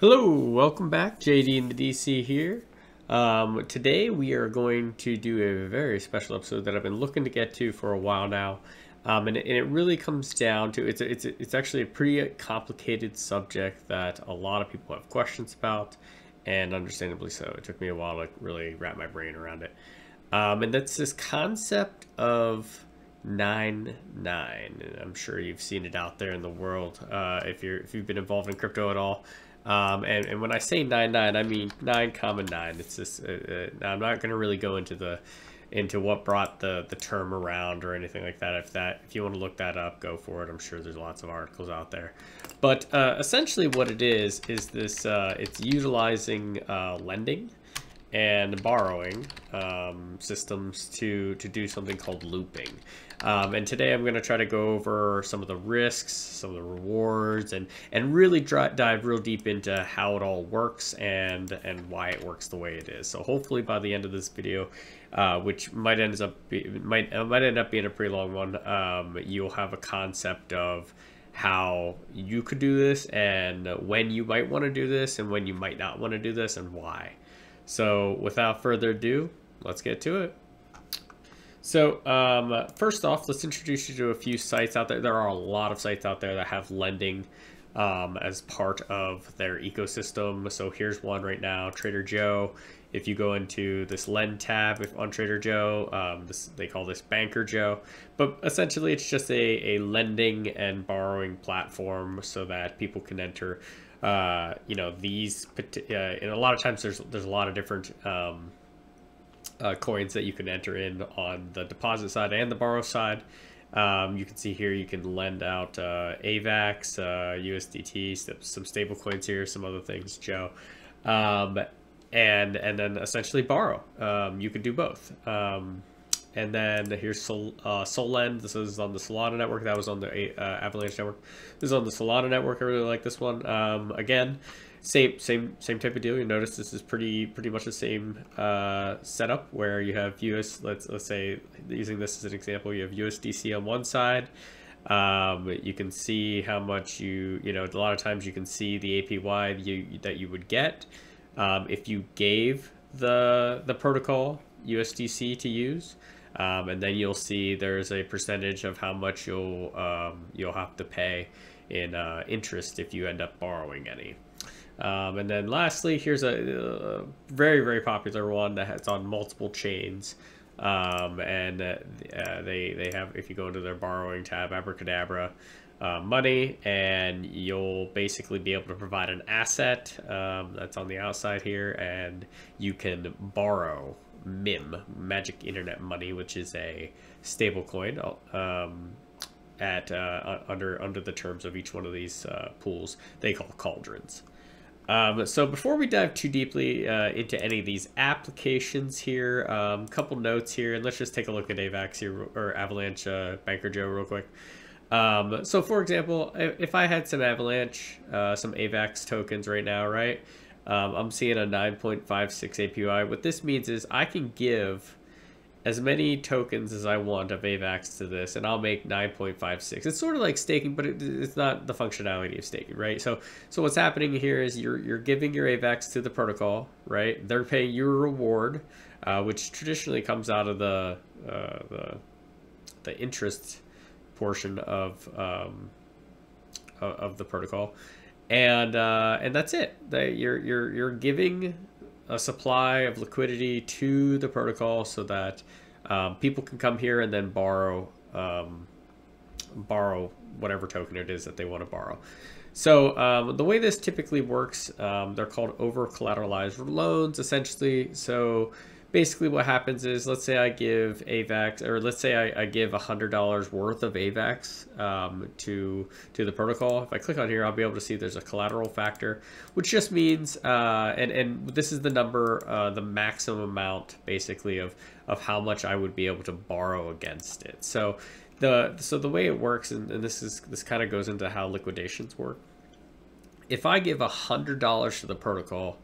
Hello, welcome back. JD in the DC here. Um, today we are going to do a very special episode that I've been looking to get to for a while now. Um, and, and, it really comes down to it's a, it's a, it's actually a pretty complicated subject that a lot of people have questions about, and understandably so. It took me a while to really wrap my brain around it. Um, and that's this concept of nine nine. And I'm sure you've seen it out there in the world uh, if you're if you've been involved in crypto at all. Um, and, and when I say nine nine, I mean nine common nine. It's just uh, uh, I'm not going to really go into the into what brought the the term around or anything like that. If that if you want to look that up, go for it. I'm sure there's lots of articles out there. But uh, essentially, what it is is this uh, it's utilizing uh, lending and borrowing um, systems to to do something called looping. Um, and today I'm going to try to go over some of the risks, some of the rewards, and and really dive real deep into how it all works and and why it works the way it is. So hopefully by the end of this video, uh, which might end up be, might uh, might end up being a pretty long one, um, you'll have a concept of how you could do this and when you might want to do this and when you might not want to do this and why. So without further ado, let's get to it. So um, first off, let's introduce you to a few sites out there. There are a lot of sites out there that have lending um, as part of their ecosystem. So here's one right now, Trader Joe. If you go into this lend tab on Trader Joe, um, this, they call this Banker Joe. But essentially, it's just a, a lending and borrowing platform so that people can enter uh, you know these uh, and a lot of times there's there's a lot of different um, uh, coins that you can enter in on the deposit side and the borrow side. Um, you can see here you can lend out uh, AVAX, USDT, uh, some stable coins here, some other things, Joe, um, and and then essentially borrow. Um, you can do both. Um, and then here's Sol, uh, Solend. This is on the Solana network. That was on the uh, Avalanche network. This is on the Solana network. I really like this one. Um, again, same same same type of deal. You notice this is pretty pretty much the same uh, setup where you have US. Let's let's say using this as an example, you have USDC on one side. Um, you can see how much you you know. A lot of times you can see the APY you, that you would get um, if you gave the the protocol USDC to use. Um, and then you'll see there's a percentage of how much you'll um, you'll have to pay in uh, interest if you end up borrowing any. Um, and then lastly, here's a, a, very very popular one that's on multiple chains. Um, and uh, they they have if you go into their borrowing tab, Abracadabra. Uh, money and you'll basically be able to provide an asset um, that's on the outside here and you can borrow MIM, Magic Internet Money, which is a stable coin um, at uh, under under the terms of each one of these uh, pools they call cauldrons. Um, so before we dive too deeply uh, into any of these applications here, a um, couple notes here, and let's just take a look at AVAX here, or Avalanche uh, Banker Joe real quick. Um, so for example, if I had some Avalanche, uh, some AVAX tokens right now, right? Um, I'm seeing a 9.56 APY. What this means is I can give as many tokens as I want of AVAX to this, and I'll make 9.56. It's sort of like staking, but it, it's not the functionality of staking, right? So, so what's happening here is you're you're giving your AVAX to the protocol, right? They're paying you a reward, uh, which traditionally comes out of the uh, the the interest portion of um, of the protocol and uh, and that's it. That you're you're you're giving a supply of liquidity to the protocol so that um, people can come here and then borrow um, borrow whatever token it is that they want to borrow. So um, the way this typically works, um, they're called over collateralized loans, essentially. So basically what happens is let's say I give AVAX or let's say I, I give $100 worth of AVAX um, to to the protocol. If I click on here, I'll be able to see there's a collateral factor, which just means, uh, and, and this is the number, uh, the maximum amount basically of, of how much I would be able to borrow against it. So the so the way it works, and, and this is this kind of goes into how liquidations work. If I give $100 to the protocol,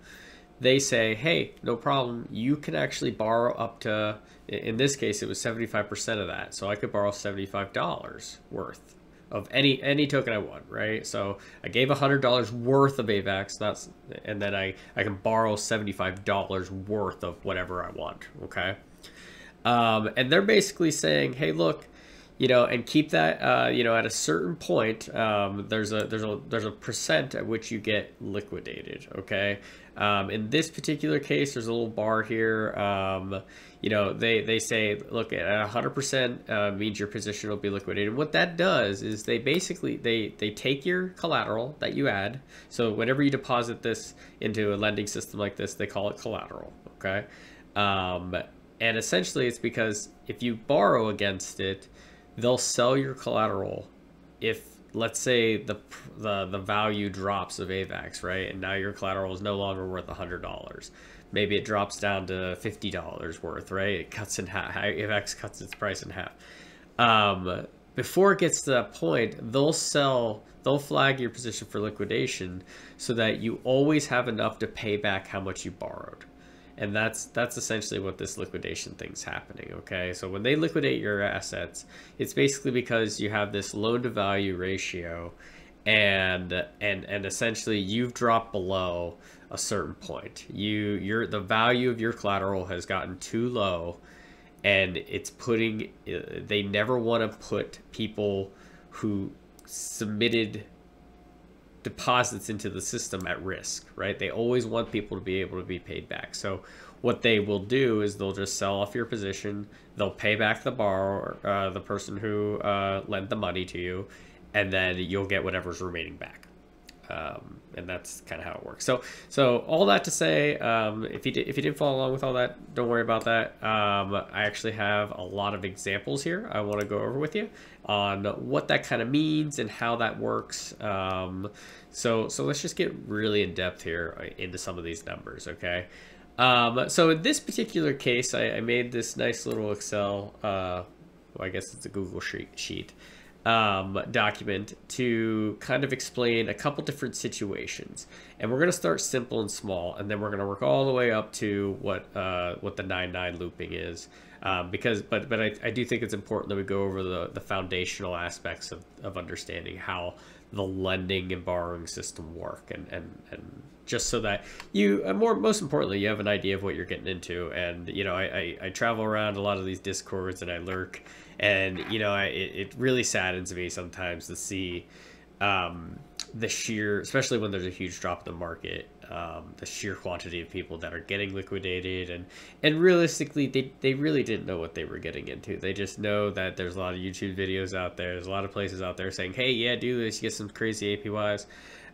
they say, hey, no problem. You can actually borrow up to, in this case, it was 75% of that. So I could borrow $75 worth of any any token I want, right? So I gave hundred dollars worth of AVAX, not, and then I I can borrow seventy five dollars worth of whatever I want, okay? Um, and they're basically saying, hey, look, you know, and keep that, uh, you know, at a certain point. Um, there's a there's a there's a percent at which you get liquidated. Okay. Um, in this particular case, there's a little bar here. Um, you know, they they say, look, at 100% uh, means your position will be liquidated. What that does is they basically they they take your collateral that you add. So whenever you deposit this into a lending system like this, they call it collateral. Okay. Um, and essentially, it's because if you borrow against it, they'll sell your collateral if let's say the the the value drops of AVAX, right? And now your collateral is no longer worth $100. Maybe it drops down to $50 worth, right? It cuts in half. AVAX cuts its price in half. Um, before it gets to that point, they'll sell, they'll flag your position for liquidation so that you always have enough to pay back how much you borrowed and that's that's essentially what this liquidation thing's happening okay? So when they liquidate your assets it's basically because you have this loan to value ratio and and and essentially you've dropped below a certain point. You your the value of your collateral has gotten too low and it's putting uh, they never want to put people who submitted deposits into the system at risk, right? They always want people to be able to be paid back. So what they will do is they'll just sell off your position. They'll pay back the borrower, uh, the person who uh, lent the money to you, and then you'll get whatever's remaining back. Um, and that's kind of how it works. So, so all that to say, um, if you did, if you didn't follow along with all that, don't worry about that. Um, I actually have a lot of examples here I want to go over with you on what that kind of means and how that works. Um, so, so let's just get really in depth here uh, into some of these numbers, okay? Um, so in this particular case, I, I made this nice little Excel, uh, well, I guess it's a Google sheet, sheet um, document to kind of explain a couple different situations. And we're going to start simple and small, and then we're going to work all the way up to what uh, what the 9-9 looping is. Um, because, but but I, I do think it's important that we go over the, the foundational aspects of, of understanding how the lending and borrowing system work and, and, and just so that you more most importantly you have an idea of what you're getting into and you know I, I, I travel around a lot of these discords and I lurk and you know I, it, it really saddens me sometimes to see um, the sheer especially when there's a huge drop in the market um, the sheer quantity of people that are getting liquidated. And and realistically they, they really didn't know what they were getting into. They just know that there's a lot of youtube videos out there. There's a lot of places out there saying hey yeah do this. You get some crazy apys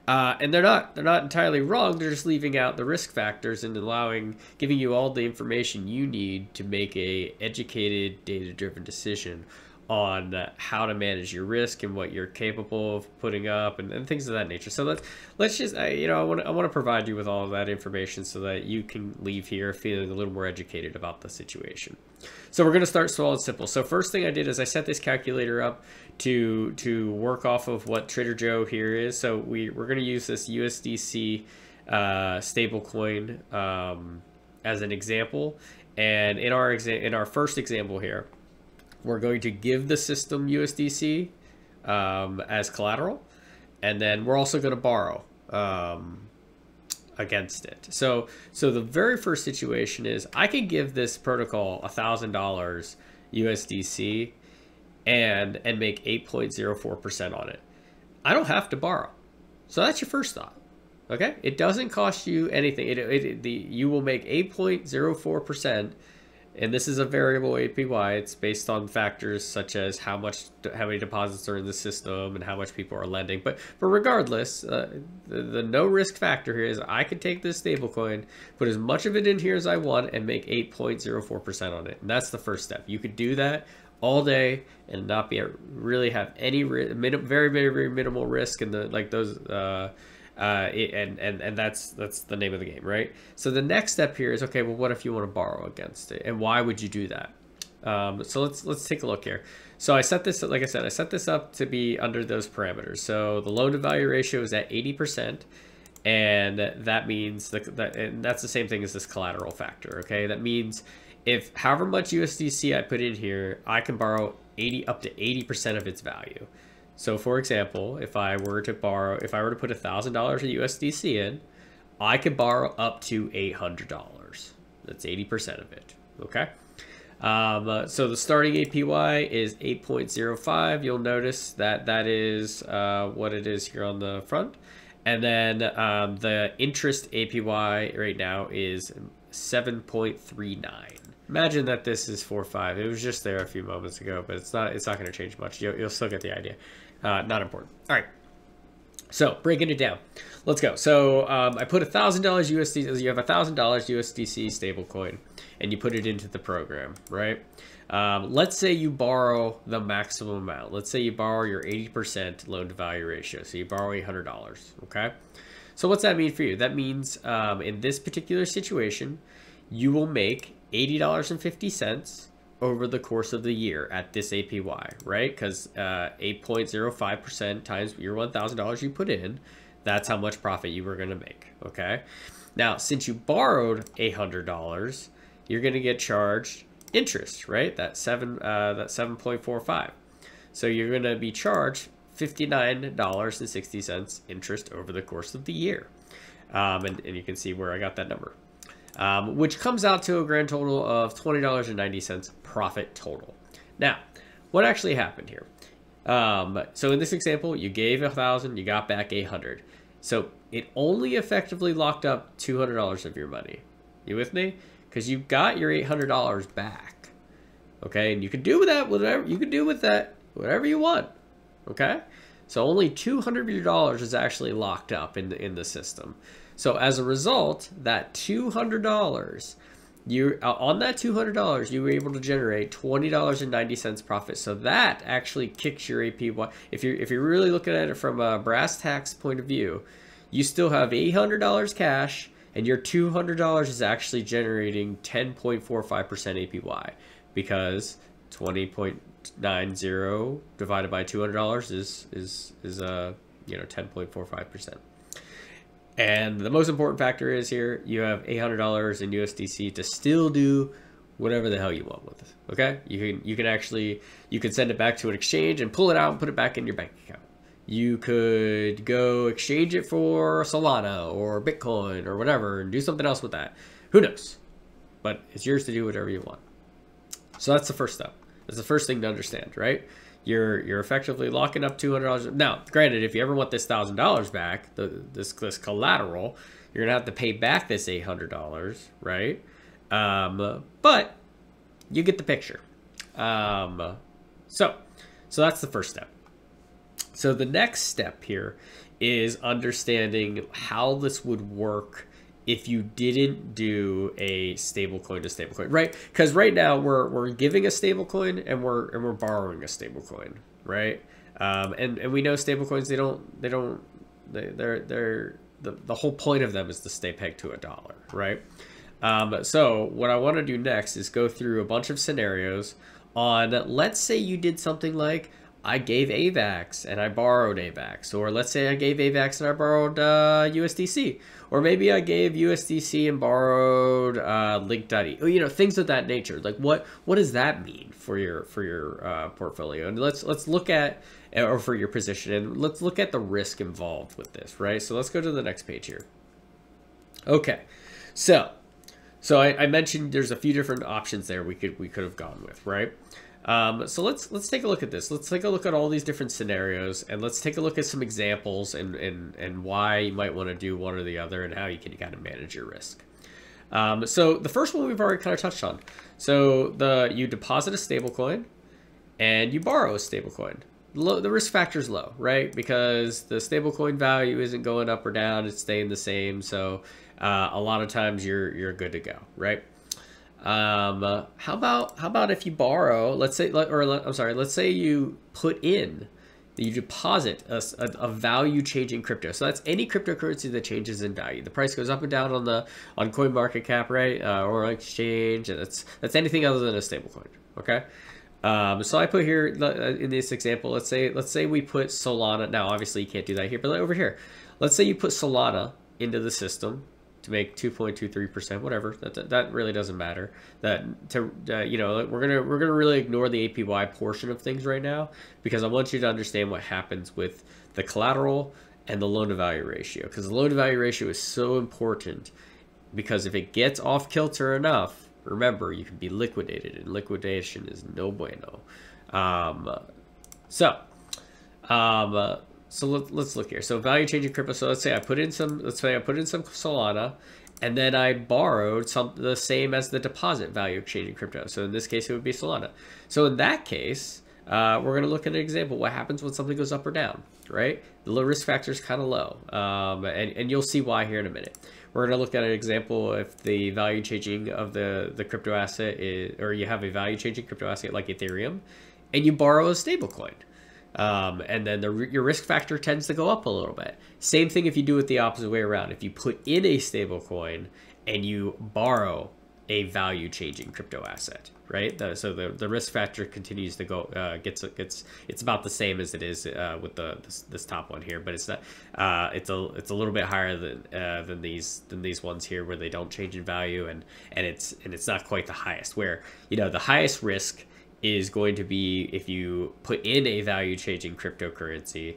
uh, and they're not they're not entirely wrong. They're just leaving out the risk factors and allowing giving you all the information you need to make a educated, data driven decision on how to manage your risk and what you're capable of putting up and, and things of that nature. So let's let's just I, you know I want I want to provide you with all of that information so that you can leave here feeling a little more educated about the situation. So we're going to start small and simple. So first thing I did is I set this calculator up to to work off of what Trader Joe here is. So we we're going to use this USDC uh, stablecoin um, as an example. And in our exa- in our first example here, we're going to give the system USDC um, as collateral, and then we're also going to borrow um, against it. So, so the very first situation is I could give this protocol a thousand dollars USDC and and make 8.04% on it. I don't have to borrow. So that's your first thought. Okay? It doesn't cost you anything. It, it, it the you will make 8.04% and this is a variable APY. It's based on factors such as how much, how many deposits are in the system and how much people are lending. But but regardless, uh, the, the no risk factor here is I could take this stablecoin, put as much of it in here as I want, and make 8.04% on it. And that's the first step. You could do that all day and not be really have any very very very minimal risk and the like those. Uh, uh, and and and that's that's the name of the game, right? So the next step here is okay. Well, what if you want to borrow against it, and why would you do that? Um, so let's let's take a look here. So I set this, like I said, I set this up to be under those parameters. So the loan to value ratio is at 80%, and that means the, that and that's the same thing as this collateral factor. Okay, that means if however much USDC I put in here, I can borrow 80 up to 80% of its value. So for example, if I were to borrow, if I were to put $1,000 of USDC in, I could borrow up to $800. That's 80% of it, okay? Um, uh, so the starting APY is 8.05. You'll notice that that is uh, what it is here on the front. And then um, the interest APY right now is 7.39. Imagine that this is 4-5. It was just there a few moments ago, but it's not it's not going to change much. You'll, you'll still get the idea. Uh, not important. All right. So breaking it down, let's go. So um, I put a thousand dollars USD. You have a thousand dollars USDC stablecoin, and you put it into the program, right? Um, let's say you borrow the maximum amount. Let's say you borrow your 80% loan to value ratio. So you borrow $800, okay? So what's that mean for you? That means um, in this particular situation, you will make $80.50 over the course of the year at this APY, right? Because 8.05% uh, times your $1,000 you put in, that's how much profit you were going to make, okay? Now, since you borrowed $800, you're going to get charged interest, right? That seven, uh, that 7.45. So you're going to be charged $59.60 interest over the course of the year. Um, and, and you can see where I got that number um, which comes out to a grand total of $20.90 profit total. Now, what actually happened here? Um, so in this example, you gave a thousand, you got back 800. So it only effectively locked up $200 of your money. You with me? Because you got your $800 back. Okay, and you can do with that whatever you can do with that whatever you want. Okay, so only 200 of your dollars is actually locked up in the in the system. So as a result, that $200, you uh, on that $200, you were able to generate $20.90 profit. So that actually kicks your APY. If you're, if you're really looking at it from a brass tacks point of view, you still have $800 cash and your $200 is actually generating 10.45% APY because 20.90 divided by $200 is, is, is, uh, you know, 10.45%. And the most important factor is here, you have $800 in USDC to still do whatever the hell you want with it. Okay? You can you can actually you can send it back to an exchange and pull it out and put it back in your bank account. You could go exchange it for Solana or Bitcoin or whatever and do something else with that. Who knows? But it's yours to do whatever you want. So that's the first step. That's the first thing to understand, right? You're you're effectively locking up two hundred dollars. Now, granted, if you ever want this thousand dollars back, the this this collateral, you're gonna have to pay back this eight hundred dollars, right? Um, but you get the picture. Um, so so that's the first step. So the next step here is understanding how this would work if you didn't do a stablecoin to stablecoin, right? Because right now we're we're giving a stablecoin and we're and we're borrowing a stablecoin, right? Um, and and we know stablecoins they don't they don't they they're they're the the whole point of them is to stay pegged to a dollar, right? Um, so what I want to do next is go through a bunch of scenarios on let's say you did something like I gave AVAX and I borrowed AVAX. Or let's say I gave AVAX and I borrowed uh, USDC. Or maybe I gave USDC and borrowed uh, Link.e. You know, things of that nature. Like what what does that mean for your for your uh, portfolio? And let's let's look at or for your position and let's look at the risk involved with this, right? So let's go to the next page here. Okay, so so I, I mentioned there's a few different options there we could we could have gone with, right? Um, so let's let's take a look at this. Let's take a look at all these different scenarios, and let's take a look at some examples and and and why you might want to do one or the other, and how you can kind of manage your risk. Um, so the first one we've already kind of touched on. So the you deposit a stablecoin, and you borrow a stablecoin. The risk factor is low, right? Because the stablecoin value isn't going up or down; it's staying the same. So uh, a lot of times you're you're good to go, right? Um, how about how about if you borrow? Let's say, or I'm sorry, let's say you put in, you deposit a, a, a value changing crypto. So that's any cryptocurrency that changes in value. The price goes up and down on the on Coin Market Cap, right, uh, or exchange. That's that's anything other than a stablecoin. Okay. Um, so I put here uh, in this example. Let's say let's say we put Solana. Now, obviously, you can't do that here, but over here, let's say you put Solana into the system to make 2.23%, whatever. That, that really doesn't matter. That to uh, you know, we're gonna we're gonna really ignore the APY portion of things right now because I want you to understand what happens with the collateral and the loan to value ratio because the loan to value ratio is so important because if it gets off kilter enough, remember you can be liquidated and liquidation is no bueno. Um, so, um, so let, us look here. So value changing crypto. So let's say I put in some, let's say I put in some Solana and then I borrowed some the same as the deposit value changing crypto. So in this case, it would be Solana. So in that case, uh, we're going to look at an example. What happens when something goes up or down, right? The low risk factor is kind of low. Um, and, and you'll see why here in a minute. We're going to look at an example if the value changing of the, the crypto asset is, or you have a value changing crypto asset like Ethereum, and you borrow a stablecoin. Um, and then the, your risk factor tends to go up a little bit. Same thing if you do it the opposite way around. If you put in a stable coin and you borrow a value changing crypto asset, right? The, so the, the risk factor continues to go, uh, gets, gets, it's about the same as it is uh, with the this, this, top one here, but it's not, uh, it's a, it's a little bit higher than, uh, than these, than these ones here where they don't change in value and, and it's, and it's not quite the highest where, you know, the highest risk is going to be if you put in a value changing cryptocurrency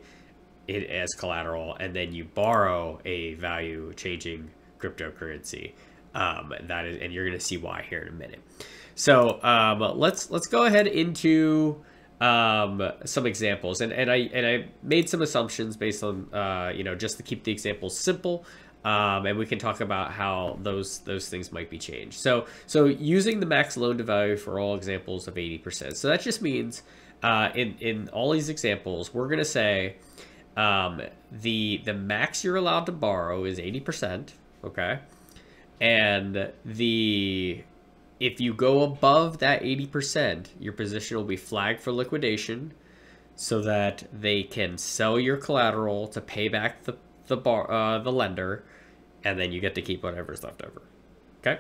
it as collateral and then you borrow a value changing cryptocurrency. Um, that is and you're going to see why here in a minute. So um, let's let's go ahead into um, some examples. And, and I and I made some assumptions based on uh, you know just to keep the examples simple um, and we can talk about how those those things might be changed. So so using the max loan to value for all examples of 80%. So that just means uh, in in all these examples, we're gonna say um, the the max you're allowed to borrow is 80%. Okay, and the if you go above that 80%, your position will be flagged for liquidation so that they can sell your collateral to pay back the the bar uh, the lender and then you get to keep whatever's left over. Okay.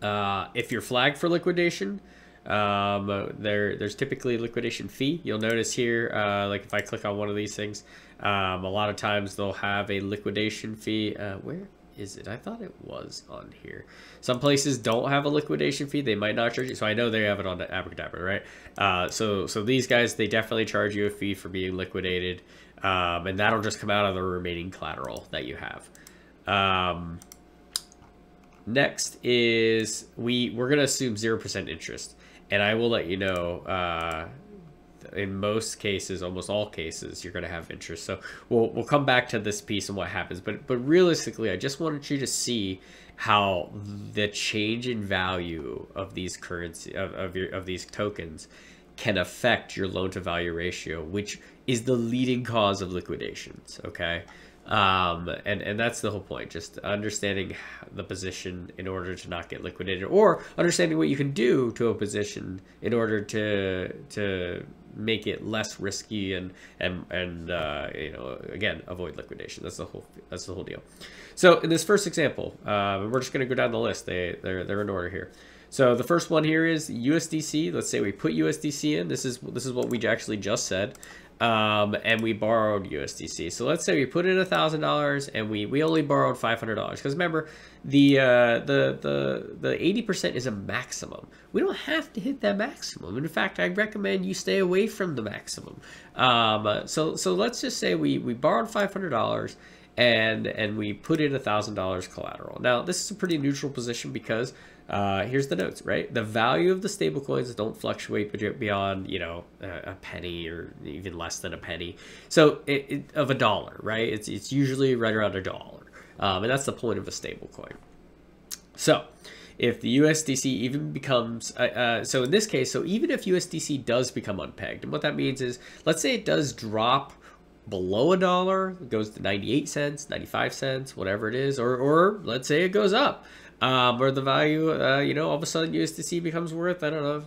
Uh, if you're flagged for liquidation, um, there there's typically a liquidation fee. You'll notice here, uh, like if I click on one of these things, um, a lot of times they'll have a liquidation fee. Uh, where is it? I thought it was on here. Some places don't have a liquidation fee. They might not charge you. So I know they have it on the Abracadabra, right? Uh, so so these guys, they definitely charge you a fee for being liquidated. Um, and that'll just come out of the remaining collateral that you have. Um, next is we we're gonna assume zero percent interest, and I will let you know. Uh, in most cases, almost all cases, you're going to have interest. So we'll we'll come back to this piece and what happens. But but realistically, I just wanted you to see how the change in value of these currency of of, your, of these tokens can affect your loan to value ratio, which is the leading cause of liquidations. Okay, um, and and that's the whole point just understanding the position in order to not get liquidated or understanding what you can do to a position in order to to make it less risky and and and uh, you know again avoid liquidation. That's the whole that's the whole deal. So in this first example uh, we're just going to go down the list. They they're, they're in order here. So the first one here is USDC. Let's say we put USDC in. This is this is what we actually just said um, and we borrowed USDC. So let's say we put in a thousand dollars and we we only borrowed five hundred dollars because remember the uh, the the the eighty percent is a maximum. We don't have to hit that maximum. In fact, I recommend you stay away from the maximum. Um, so so let's just say we we borrowed five hundred dollars and and we put in a thousand dollars collateral. Now this is a pretty neutral position because uh, here's the notes, right? The value of the stablecoins don't fluctuate beyond, you know, a, penny or even less than a penny. So it, it, of a dollar, right? It's, it's usually right around a dollar. Um, and that's the point of a stablecoin. So if the USDC even becomes, uh, uh, so in this case, so even if USDC does become unpegged, and what that means is, let's say it does drop below a dollar, it goes to 98 cents, 95 cents, whatever it is, or, or let's say it goes up um, or the value, uh, you know, all of a sudden USDC becomes worth, I don't know,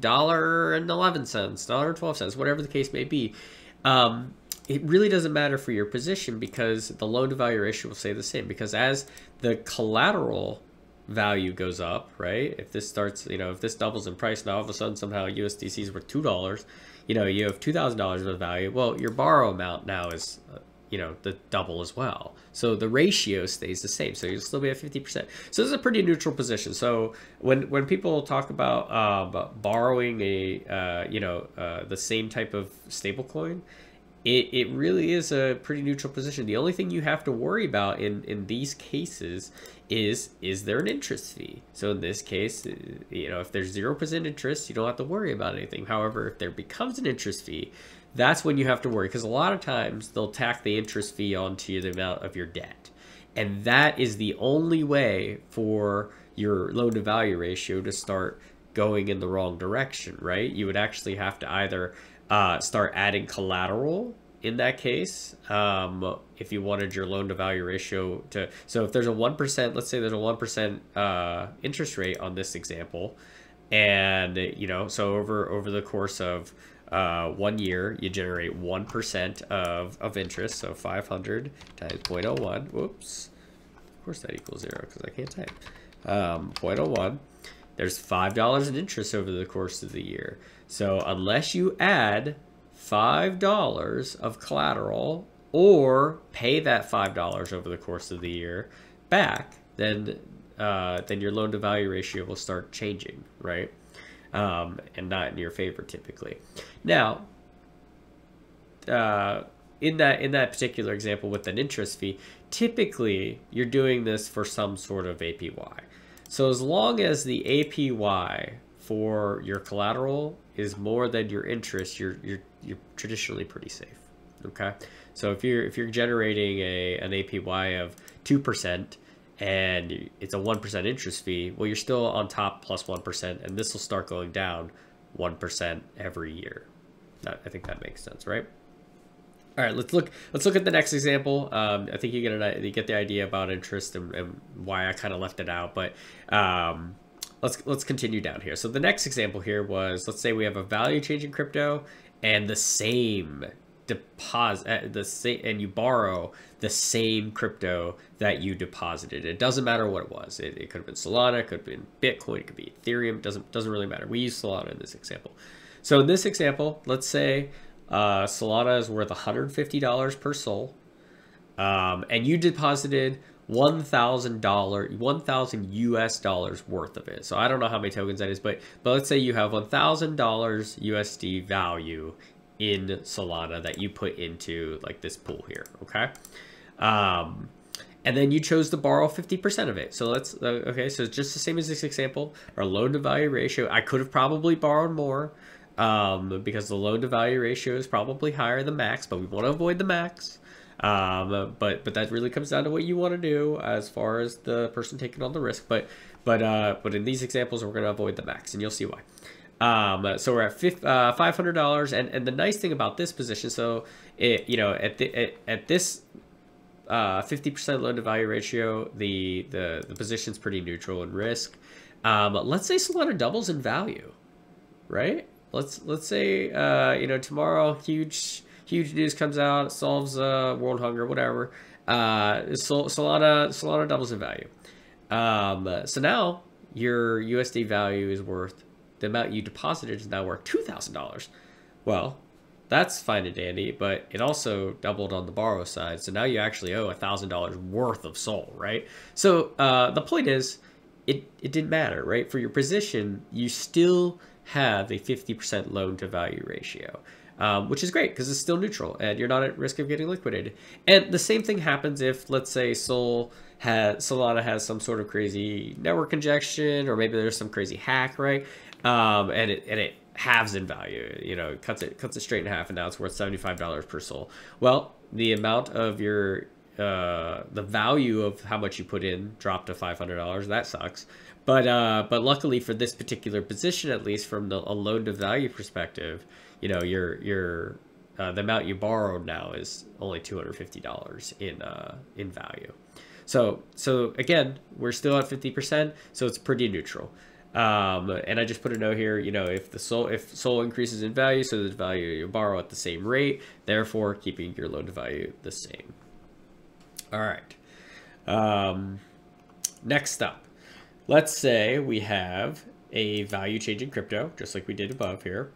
dollar and 11 cents, dollar 12 cents, whatever the case may be. Um, it really doesn't matter for your position because the loan to value ratio will stay the same because as the collateral value goes up, right? If this starts, you know, if this doubles in price, now all of a sudden somehow USDC is worth $2, you know, you have $2,000 of value. Well, your borrow amount now is, uh, you know, the double as well. So the ratio stays the same. So you'll still be at 50%. So this is a pretty neutral position. So when, when people talk about uh, borrowing a, uh, you know, uh, the same type of stable coin, it, it really is a pretty neutral position. The only thing you have to worry about in, in these cases is, is there an interest fee? So in this case, you know, if there's 0% interest, you don't have to worry about anything. However, if there becomes an interest fee, that's when you have to worry because a lot of times they'll tack the interest fee onto the amount of your debt. And that is the only way for your loan to value ratio to start going in the wrong direction, right? You would actually have to either uh, start adding collateral in that case um, if you wanted your loan to value ratio to so if there's a 1% let's say there's a 1% uh, interest rate on this example and you know so over over the course of uh, one year, you generate 1% of, of interest, so 500 times 0.01, whoops, of course that equals zero because I can't type, um, 0.01, there's $5 in interest over the course of the year. So unless you add $5 of collateral or pay that $5 over the course of the year back, then uh, then your loan to value ratio will start changing, right? Um, and not in your favor typically. Now, uh, in that in that particular example with an interest fee, typically you're doing this for some sort of APY. So as long as the APY for your collateral is more than your interest, you're you're you're traditionally pretty safe. Okay, so if you're if you're generating a an APY of two percent and it's a 1% interest fee, well, you're still on top plus 1, and this will start going down 1% every year. I think that makes sense, right? All right, let's look. Let's look at the next example. Um, I think you get an, you get the idea about interest and, and why I kind of left it out. But um, let's let's continue down here. So the next example here was let's say we have a value change in crypto and the same deposit uh, the same and you borrow the same crypto that you deposited. It doesn't matter what it was. It, it could have been Solana, it could have been Bitcoin, it could be Ethereum. Doesn't doesn't really matter. We use Solana in this example. So in this example, let's say uh, Solana is worth $150 per SOL, um, and you deposited $1,000, 1,000 US dollars worth of it. So I don't know how many tokens that is, but but let's say you have $1,000 USD value in Solana that you put into like this pool here, okay? Um, and then you chose to borrow 50% of it. So let's, uh, okay, so just the same as this example, our loan to value ratio. I could have probably borrowed more um, because the loan to value ratio is probably higher than max, but we want to avoid the max. Um, but but that really comes down to what you want to do as far as the person taking on the risk. But but uh, but in these examples, we're going to avoid the max, and you'll see why. Um, so we're at uh, $500. And, and the nice thing about this position, so it, you know, at, the, at, at this 50% uh, loan to value ratio, the, the, the position's pretty neutral in risk. Um, let's say Solana doubles in value, right? Let's, let's say, uh, you know, tomorrow, huge, huge news comes out, solves uh, world hunger, whatever. Uh, Sol Solana, Solana doubles in value. Um, so now your USD value is worth the amount you deposited is now worth $2,000. Well, that's fine and dandy, but it also doubled on the borrow side. So now you actually owe $1,000 worth of SOL, right? So uh, the point is, it, it didn't matter, right? For your position, you still have a 50% loan to value ratio. Um, which is great because it's still neutral and you're not at risk of getting liquidated. And the same thing happens if, let's say, Sol has Solana has some sort of crazy network injection, or maybe there's some crazy hack, right? Um, and it and it halves in value. You know, cuts it cuts it straight in half, and now it's worth seventy five dollars per SOL. Well, the amount of your uh, the value of how much you put in dropped to five hundred dollars. That sucks. But uh, but luckily for this particular position, at least from the a loan to value perspective, you know your your uh, the amount you borrowed now is only two hundred fifty dollars in uh, in value. So so again, we're still at fifty percent, so it's pretty neutral. Um, and I just put a note here, you know, if the SOL if SOL increases in value, so the value you borrow at the same rate, therefore keeping your loan to value the same. All right. Um, next up, let's say we have a value change in crypto, just like we did above here,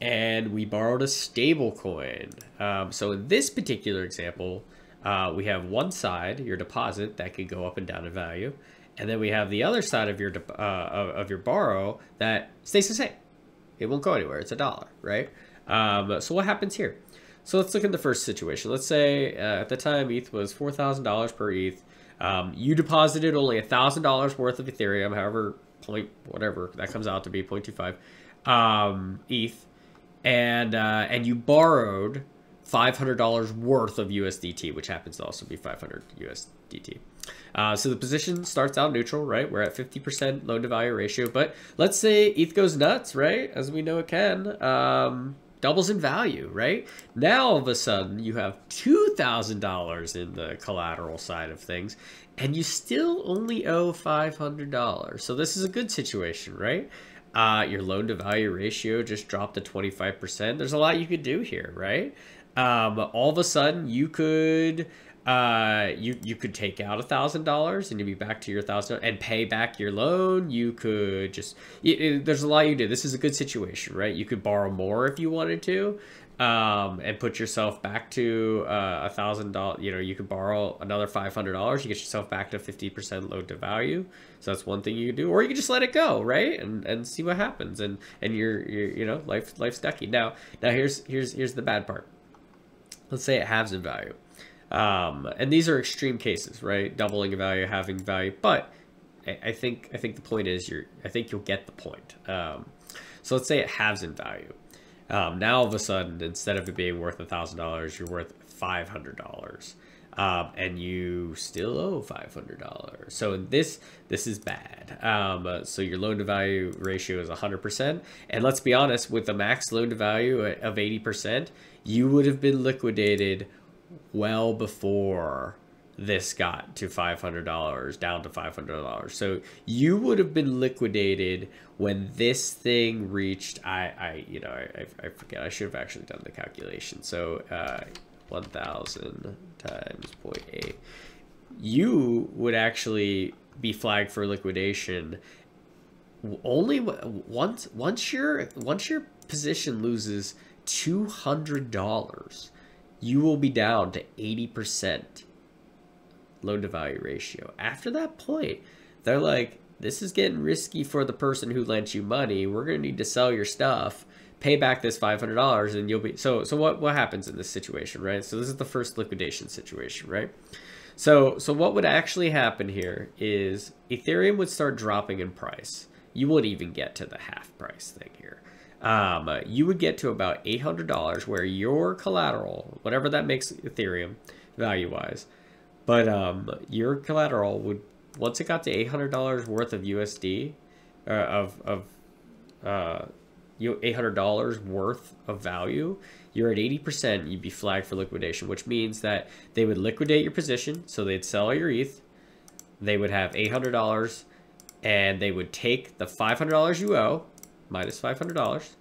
and we borrowed a stable coin. Um, so in this particular example, uh, we have one side, your deposit, that could go up and down in value. And then we have the other side of your uh, of your borrow that stays the same. It won't go anywhere. It's a dollar, right? Um, so what happens here? So let's look at the first situation. Let's say uh, at the time ETH was $4,000 per ETH. Um, you deposited only $1,000 worth of Ethereum, however, point whatever that comes out to be 0.25 um, ETH, and uh, and you borrowed $500 worth of USDT, which happens to also be 500 USDT. Uh, so the position starts out neutral, right? We're at 50% loan to value ratio, but let's say ETH goes nuts, right? As we know it can. Um, doubles in value, right? Now all of a sudden you have $2,000 in the collateral side of things and you still only owe $500. So this is a good situation, right? Uh, your loan to value ratio just dropped to 25%. There's a lot you could do here, right? Um, all of a sudden you could uh, you you could take out a thousand dollars and you'd be back to your thousand and pay back your loan. You could just it, it, there's a lot you do. This is a good situation, right? You could borrow more if you wanted to, um, and put yourself back to uh, a thousand dollars. You know, you could borrow another five hundred dollars. You get yourself back to fifty percent loan to value. So that's one thing you could do, or you could just let it go, right, and and see what happens. And and you're, you're you know life life's ducky. Now now here's here's here's the bad part. Let's say it halves in value um, and these are extreme cases, right? Doubling a value, having value, but I, think I think the point is you're I think you'll get the point. Um, so let's say it halves in value. Um, now all of a sudden, instead of it being worth a thousand dollars, you're worth five hundred dollars. Um, and you still owe five hundred dollars. So this this is bad. Um, uh, so your loan to value ratio is a hundred percent, and let's be honest, with the max loan to value of eighty percent, you would have been liquidated well before this got to $500 down to $500 so you would have been liquidated when this thing reached i i you know i, I forget i should have actually done the calculation. So uh 1000 times 0.8 you would actually be flagged for liquidation only once once your once your position loses $200 you will be down to 80% loan to value ratio. After that point, they're like, this is getting risky for the person who lent you money. We're going to need to sell your stuff, pay back this $500 and you'll be so so what what happens in this situation, right? So this is the first liquidation situation, right? So so what would actually happen here is Ethereum would start dropping in price. You wouldn't even get to the half price thing here um, you would get to about $800 where your collateral, whatever that makes Ethereum value wise, but um, your collateral would, once it got to $800 worth of USD, uh, of, of uh, you $800 worth of value, you're at 80%, you'd be flagged for liquidation, which means that they would liquidate your position. So they'd sell your ETH. They would have $800 and they would take the $500 you owe minus $500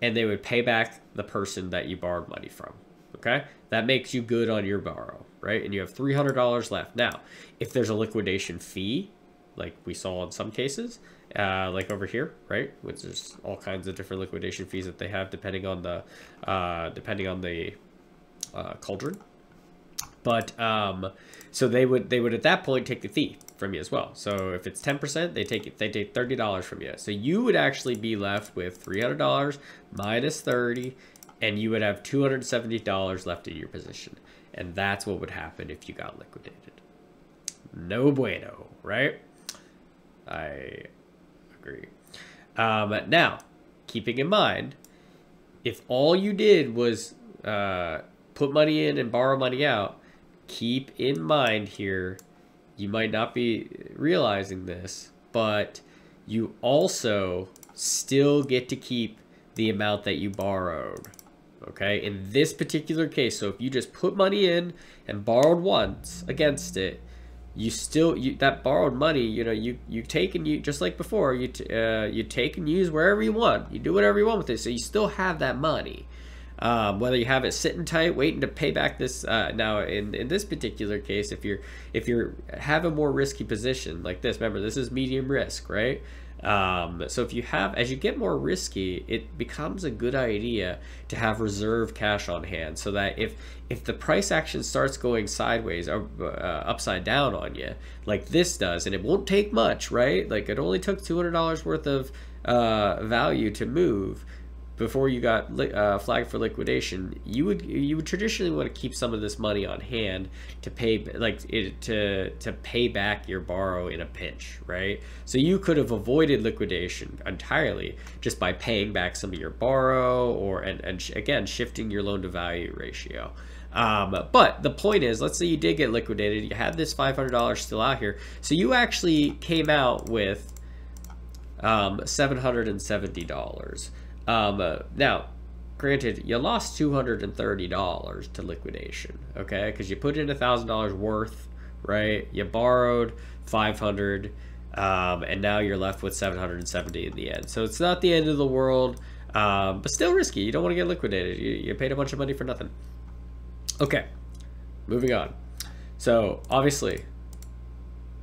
and they would pay back the person that you borrowed money from. Okay, that makes you good on your borrow, right? And you have $300 left. Now, if there's a liquidation fee, like we saw in some cases, uh, like over here, right? Which there's all kinds of different liquidation fees that they have depending on the uh, depending on the uh, cauldron. But um, so they would they would at that point take the fee from you as well. So if it's 10%, they take they take $30 from you. So you would actually be left with $300 minus 30 and you would have $270 left in your position. And that's what would happen if you got liquidated. No bueno, right? I agree. Um, now, keeping in mind, if all you did was uh, put money in and borrow money out, keep in mind here you might not be realizing this, but you also still get to keep the amount that you borrowed. Okay, in this particular case, so if you just put money in and borrowed once against it, you still you that borrowed money, you know, you you take and you just like before, you uh, you take and use wherever you want, you do whatever you want with it, so you still have that money. Um, whether you have it sitting tight, waiting to pay back this. Uh, now, in, in this particular case, if you're if you're have a more risky position like this, remember this is medium risk, right? Um, so if you have, as you get more risky, it becomes a good idea to have reserve cash on hand, so that if if the price action starts going sideways or uh, upside down on you, like this does, and it won't take much, right? Like it only took two hundred dollars worth of uh, value to move before you got uh, flagged for liquidation, you would you would traditionally want to keep some of this money on hand to pay like it, to to pay back your borrow in a pinch, right? So you could have avoided liquidation entirely just by paying back some of your borrow or and and again shifting your loan to value ratio. Um, but the point is, let's say you did get liquidated, you had this $500 still out here, so you actually came out with um, $770. Um, uh, now, granted, you lost $230 to liquidation, okay? Because you put in $1,000 worth, right? You borrowed 500 um, and now you're left with 770 in the end. So it's not the end of the world, um, but still risky. You don't want to get liquidated. You, you paid a bunch of money for nothing. Okay, moving on. So obviously,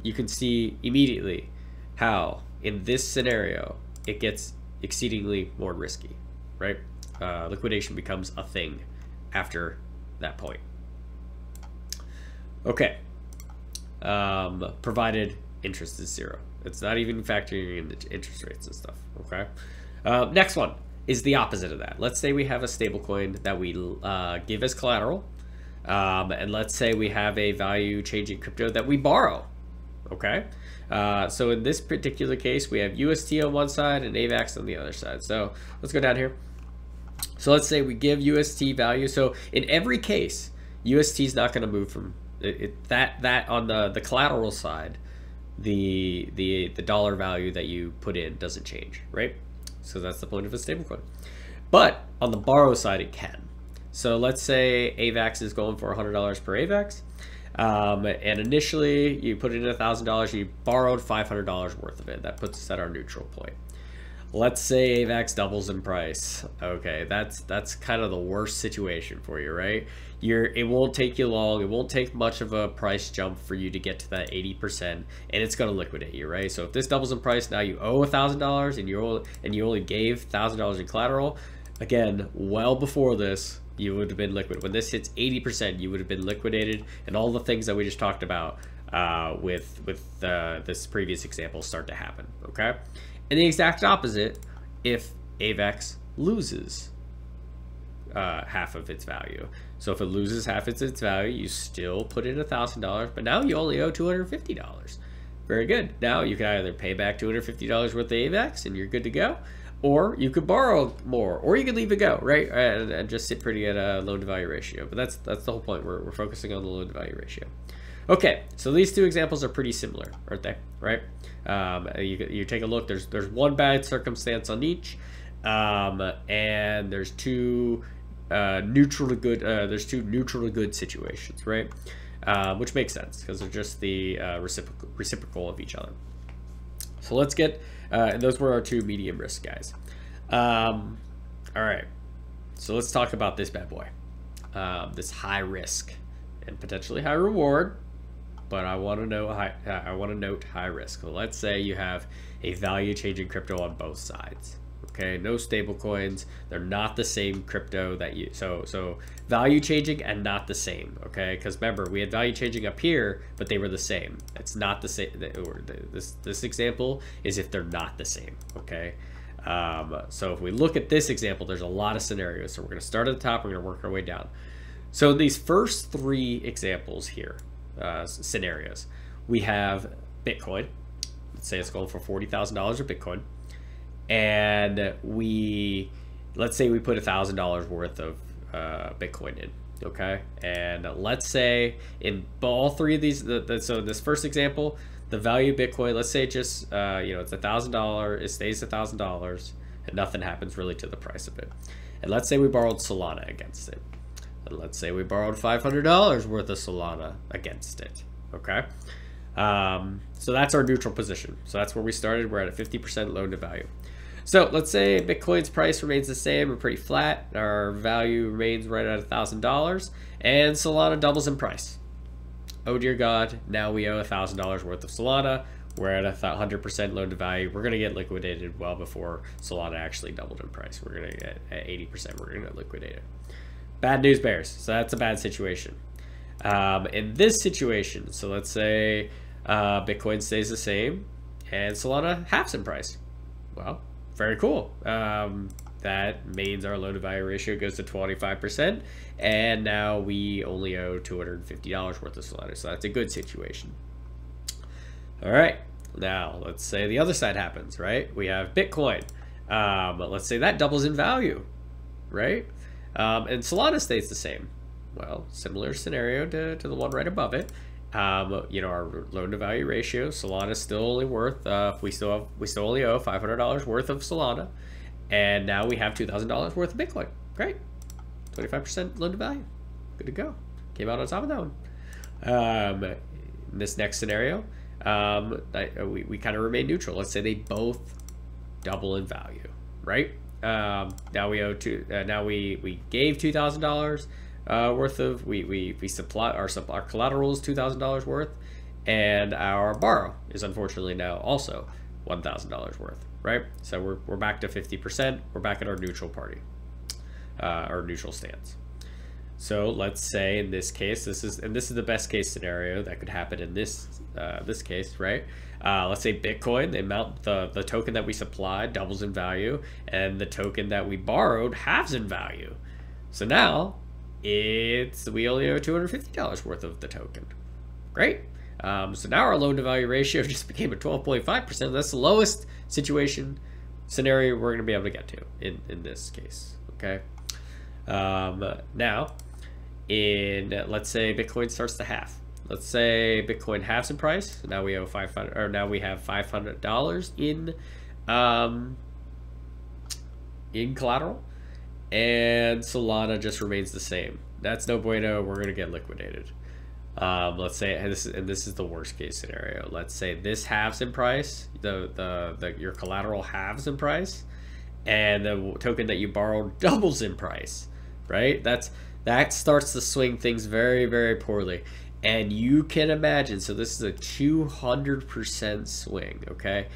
you can see immediately how in this scenario it gets exceedingly more risky, right? Uh, liquidation becomes a thing after that point. Okay. Um, provided interest is zero. It's not even factoring in the interest rates and stuff, okay? Uh, next one is the opposite of that. Let's say we have a stablecoin that we uh, give as collateral, um, and let's say we have a value changing crypto that we borrow, okay? Uh, so in this particular case, we have UST on one side and AVAX on the other side. So let's go down here. So let's say we give UST value. So in every case, UST is not going to move from it, it, that that on the the collateral side, the the the dollar value that you put in doesn't change, right? So that's the point of a stablecoin. But on the borrow side, it can. So let's say AVAX is going for $100 per AVAX. Um, and initially, you put in a thousand dollars, you borrowed five hundred dollars worth of it. That puts us at our neutral point. Let's say AVAX doubles in price. Okay, that's that's kind of the worst situation for you, right? You're it won't take you long. It won't take much of a price jump for you to get to that eighty percent, and it's going to liquidate you, right? So if this doubles in price, now you owe a thousand dollars, and you and you only gave thousand dollars in collateral. Again, well before this, you would have been liquid. When this hits 80%, you would have been liquidated, and all the things that we just talked about uh, with with uh, this previous example start to happen. Okay, and the exact opposite if AVAX loses uh, half of its value. So if it loses half of its value, you still put in a thousand dollars, but now you only owe two hundred fifty dollars. Very good. Now you can either pay back two hundred fifty dollars worth of AVAX, and you're good to go, or you could borrow more, or you could leave it go, right, and, and just sit pretty at a loan to value ratio. But that's that's the whole point. We're, we're focusing on the loan to value ratio. Okay, so these two examples are pretty similar, aren't they? Right? Um, you, you take a look. There's there's one bad circumstance on each, um, and there's two uh, neutral to good. Uh, there's two neutral to good situations, right? Uh, which makes sense because they're just the uh, reciprocal reciprocal of each other. So let's get uh, and those were our two medium risk guys. Um, all right. So let's talk about this bad boy. Um, this high risk and potentially high reward, but I want to know high, I want to note high risk. Let's say you have a value changing crypto on both sides okay? No stable coins. They're not the same crypto that you so so value changing and not the same okay? Because remember we had value changing up here but they were the same. It's not the same this this example is if they're not the same okay? Um, so if we look at this example there's a lot of scenarios. So we're going to start at the top we're going to work our way down. So these first three examples here uh, scenarios we have bitcoin. Let's say it's going for $40000 of bitcoin and we let's say we put a thousand dollars worth of uh, bitcoin in okay? And let's say in all three of these the, the, so this first example the value of bitcoin let's say just uh, you know it's a thousand dollar it stays a thousand dollars and nothing happens really to the price of it. And let's say we borrowed solana against it. And let's say we borrowed $500 worth of solana against it okay? Um, so that's our neutral position. So that's where we started. We're at a 50% loan to value so let's say Bitcoin's price remains the same or pretty flat. Our value remains right at $1,000 and Solana doubles in price. Oh dear God, now we owe $1,000 worth of Solana. we're at a 100% loan to value. We're going to get liquidated well before Solana actually doubled in price. We're going to get at 80%. We're going to liquidate it. Bad news bears. So that's a bad situation. Um, in this situation, so let's say uh, Bitcoin stays the same and Solana halves in price. Well, very cool. Um, that means our loan to value ratio goes to 25%, and now we only owe $250 worth of Solana. So that's a good situation. All right, now let's say the other side happens, right? We have Bitcoin. Um, let's say that doubles in value, right? Um, and Solana stays the same. Well, similar scenario to, to the one right above it. Um, you know, our loan to value ratio, Solana is still only worth, uh, we still have, we still only owe $500 worth of Solana. And now we have $2,000 worth of Bitcoin. Great. 25% loan to value. Good to go. Came out on top of that one. Um, this next scenario, um, I, we, we kind of remain neutral. Let's say they both double in value, right? Um, now we owe two, uh, now we, we gave $2,000 uh, worth of, we, we, we supply, our, our collateral is $2,000 worth, and our borrow is unfortunately now also $1,000 worth, right? So we're, we're back to 50%, we're back at our neutral party, uh, our neutral stance. So let's say in this case, this is and this is the best case scenario that could happen in this uh, this case, right? Uh, let's say Bitcoin, the amount the the token that we supplied doubles in value, and the token that we borrowed halves in value. So now it's we only owe two hundred fifty dollars worth of the token. Great. Um, so now our loan to value ratio just became a twelve point five percent. That's the lowest situation scenario we're going to be able to get to in in this case. Okay. Um, now in let's say Bitcoin starts to half. Let's say Bitcoin halves in price. Now we owe five hundred, or now we have five hundred dollars in, um, in collateral, and Solana just remains the same. That's no bueno. We're gonna get liquidated. Um, let's say and this is, and this is the worst case scenario. Let's say this halves in price. The the, the your collateral halves in price, and the token that you borrowed doubles in price. Right. That's that starts to swing things very, very poorly. And you can imagine, so this is a 200% swing, okay?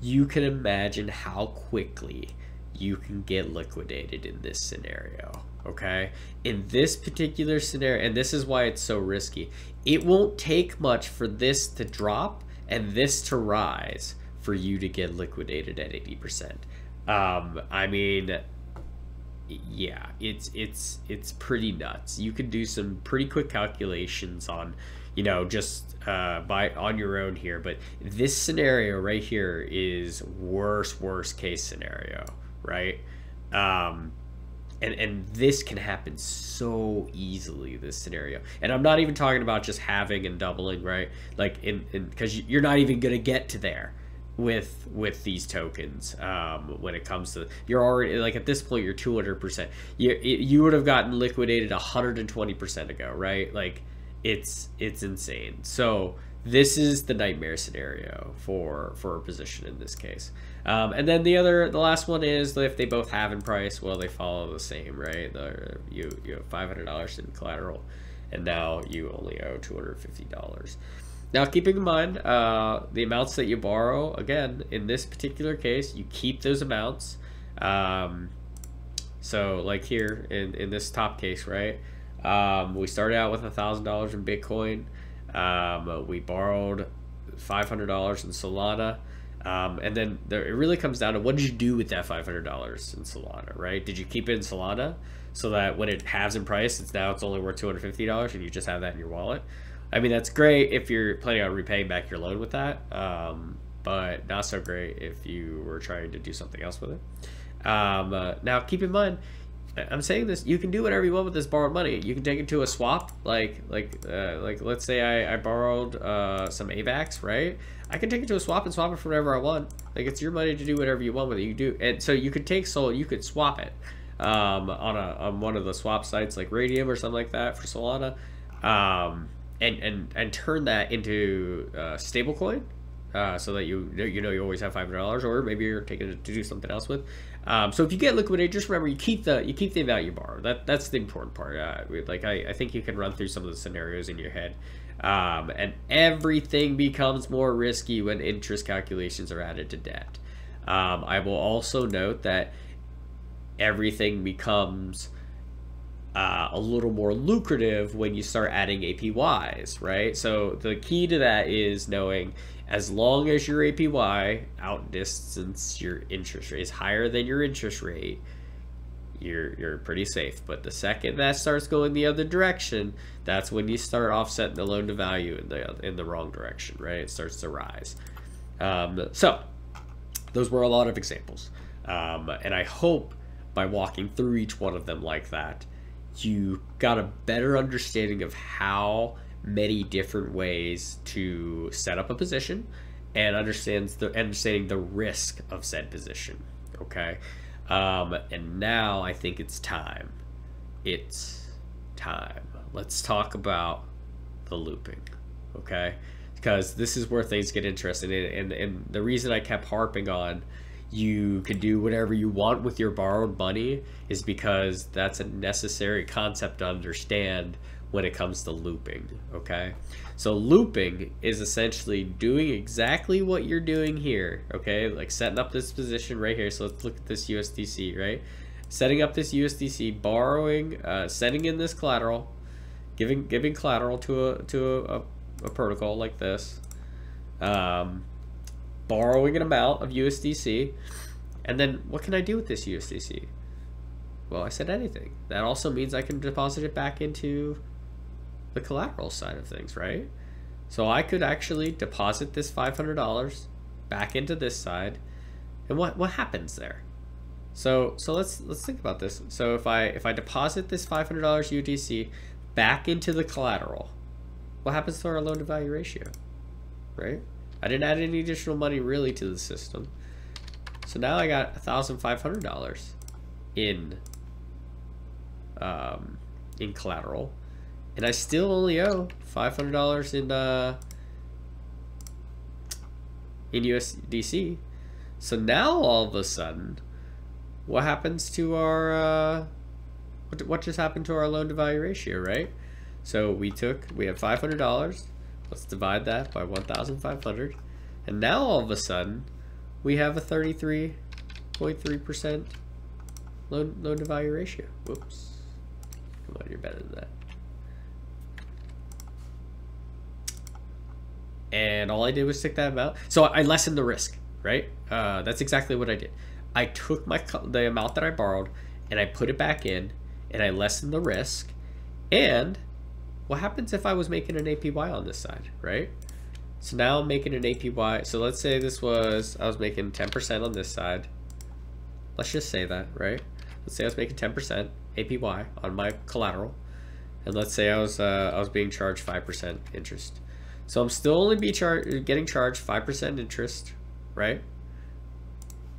You can imagine how quickly you can get liquidated in this scenario, okay? In this particular scenario, and this is why it's so risky, it won't take much for this to drop and this to rise for you to get liquidated at 80%. Um, I mean, yeah, it's it's it's pretty nuts. You can do some pretty quick calculations on, you know, just uh, by on your own here. But this scenario right here is worst worst case scenario, right? Um, and and this can happen so easily. This scenario, and I'm not even talking about just having and doubling, right? Like in because you're not even gonna get to there with with these tokens um, when it comes to you're already like at this point you're 200% you you would have gotten liquidated 120% ago right like it's it's insane so this is the nightmare scenario for for a position in this case um, and then the other the last one is if they both have in price well they follow the same right the, you you have $500 in collateral and now you only owe $250 now, keeping in mind uh, the amounts that you borrow, again, in this particular case, you keep those amounts. Um, so, like here in, in this top case, right? Um, we started out with a $1,000 in Bitcoin. Um, we borrowed $500 in Solana. Um, and then there, it really comes down to what did you do with that $500 in Solana, right? Did you keep it in Solana so that when it halves in price, it's now it's only worth $250 and you just have that in your wallet? I mean, that's great if you're planning on repaying back your loan with that, um, but not so great if you were trying to do something else with it. Um, uh, now, keep in mind, I'm saying this. You can do whatever you want with this borrowed money. You can take it to a swap, like like uh, like let's say I, I borrowed uh, some AVAX, right? I can take it to a swap and swap it for whatever I want. Like it's your money to do whatever you want with it. You do, and so you could take Sol, you could swap it um, on a on one of the swap sites like Raydium or something like that for Solana. Um, and and and turn that into uh, stablecoin, uh, so that you you know you always have five hundred dollars, or maybe you're taking it to do something else with. Um, so if you get liquidated, just remember you keep the you keep the you borrow. That that's the important part. Uh, like I, I think you can run through some of the scenarios in your head Um, and everything becomes more risky when interest calculations are added to debt. Um, I will also note that everything becomes uh, a little more lucrative when you start adding APYs, right? So the key to that is knowing as long as your APY outdistance your interest rate is higher than your interest rate, you're you're pretty safe. But the second that starts going the other direction, that's when you start offsetting the loan to value in the in the wrong direction, right? It starts to rise. Um, so those were a lot of examples, um, and I hope by walking through each one of them like that, you got a better understanding of how many different ways to set up a position and understands the understanding the risk of said position. Okay. Um, and now I think it's time. It's time. Let's talk about the looping, okay? Because this is where things get interesting. And, and, and the reason I kept harping on you can do whatever you want with your borrowed money is because that's a necessary concept to understand when it comes to looping, okay? So looping is essentially doing exactly what you're doing here, okay? Like setting up this position right here. So let's look at this USDC, right? Setting up this USDC, borrowing, uh, sending in this collateral, giving giving collateral to a to a, a, a protocol like this, um, borrowing an amount of USDC, and then what can I do with this USDC? Well, I said anything. That also means I can deposit it back into the collateral side of things, right? So I could actually deposit this $500 back into this side. And what, what happens there? So so let's let's think about this. So if I if I deposit this $500 USDC back into the collateral, what happens to our loan to value ratio? Right? I didn't add any additional money really to the system. So now I got $1,500 in um, in collateral. And I still only owe $500 in uh, in USDC. So now all of a sudden, what happens to our uh, what, what just happened to our loan to value ratio, right? So we took we have $500. Let's divide that by 1,500, and now all of a sudden, we have a 33.3% loan loan to value ratio. Whoops. Come on, you're better than that. And all I did was stick that amount. So I lessened the risk, right? Uh, that's exactly what I did. I took my the amount that I borrowed and I put it back in, and I lessened the risk. And what happens if I was making an APY on this side, right? So now I'm making an APY. So let's say this was I was making 10% on this side. Let's just say that, right? Let's say I was making 10% APY on my collateral, and let's say I was uh, I was being charged 5% interest. So I'm still only be char getting charged 5% interest, right?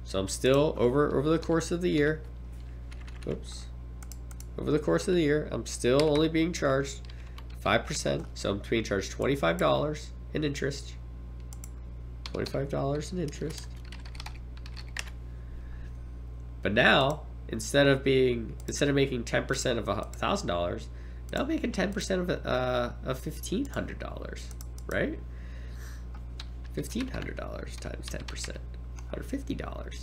So I'm still over over the course of the year. Oops. Over the course of the year, I'm still only being charged 5%. So I'm being charged $25 in interest. $25 in interest. But now, instead of being instead of making 10% of a $1,000, now I'm making 10% of uh of $1,500 right? $1,500 times 10%, $150.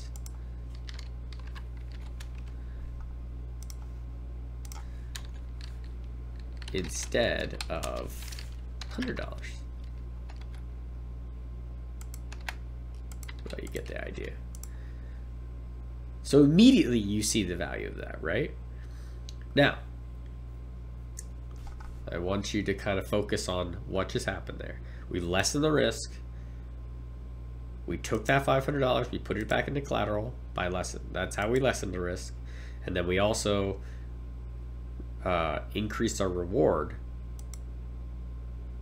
Instead of $100. Well, you get the idea. So immediately you see the value of that, right? Now, I want you to kind of focus on what just happened there. We lessened the risk. We took that $500, we put it back into collateral by lesson. That's how we lessened the risk. And then we also uh, increased our reward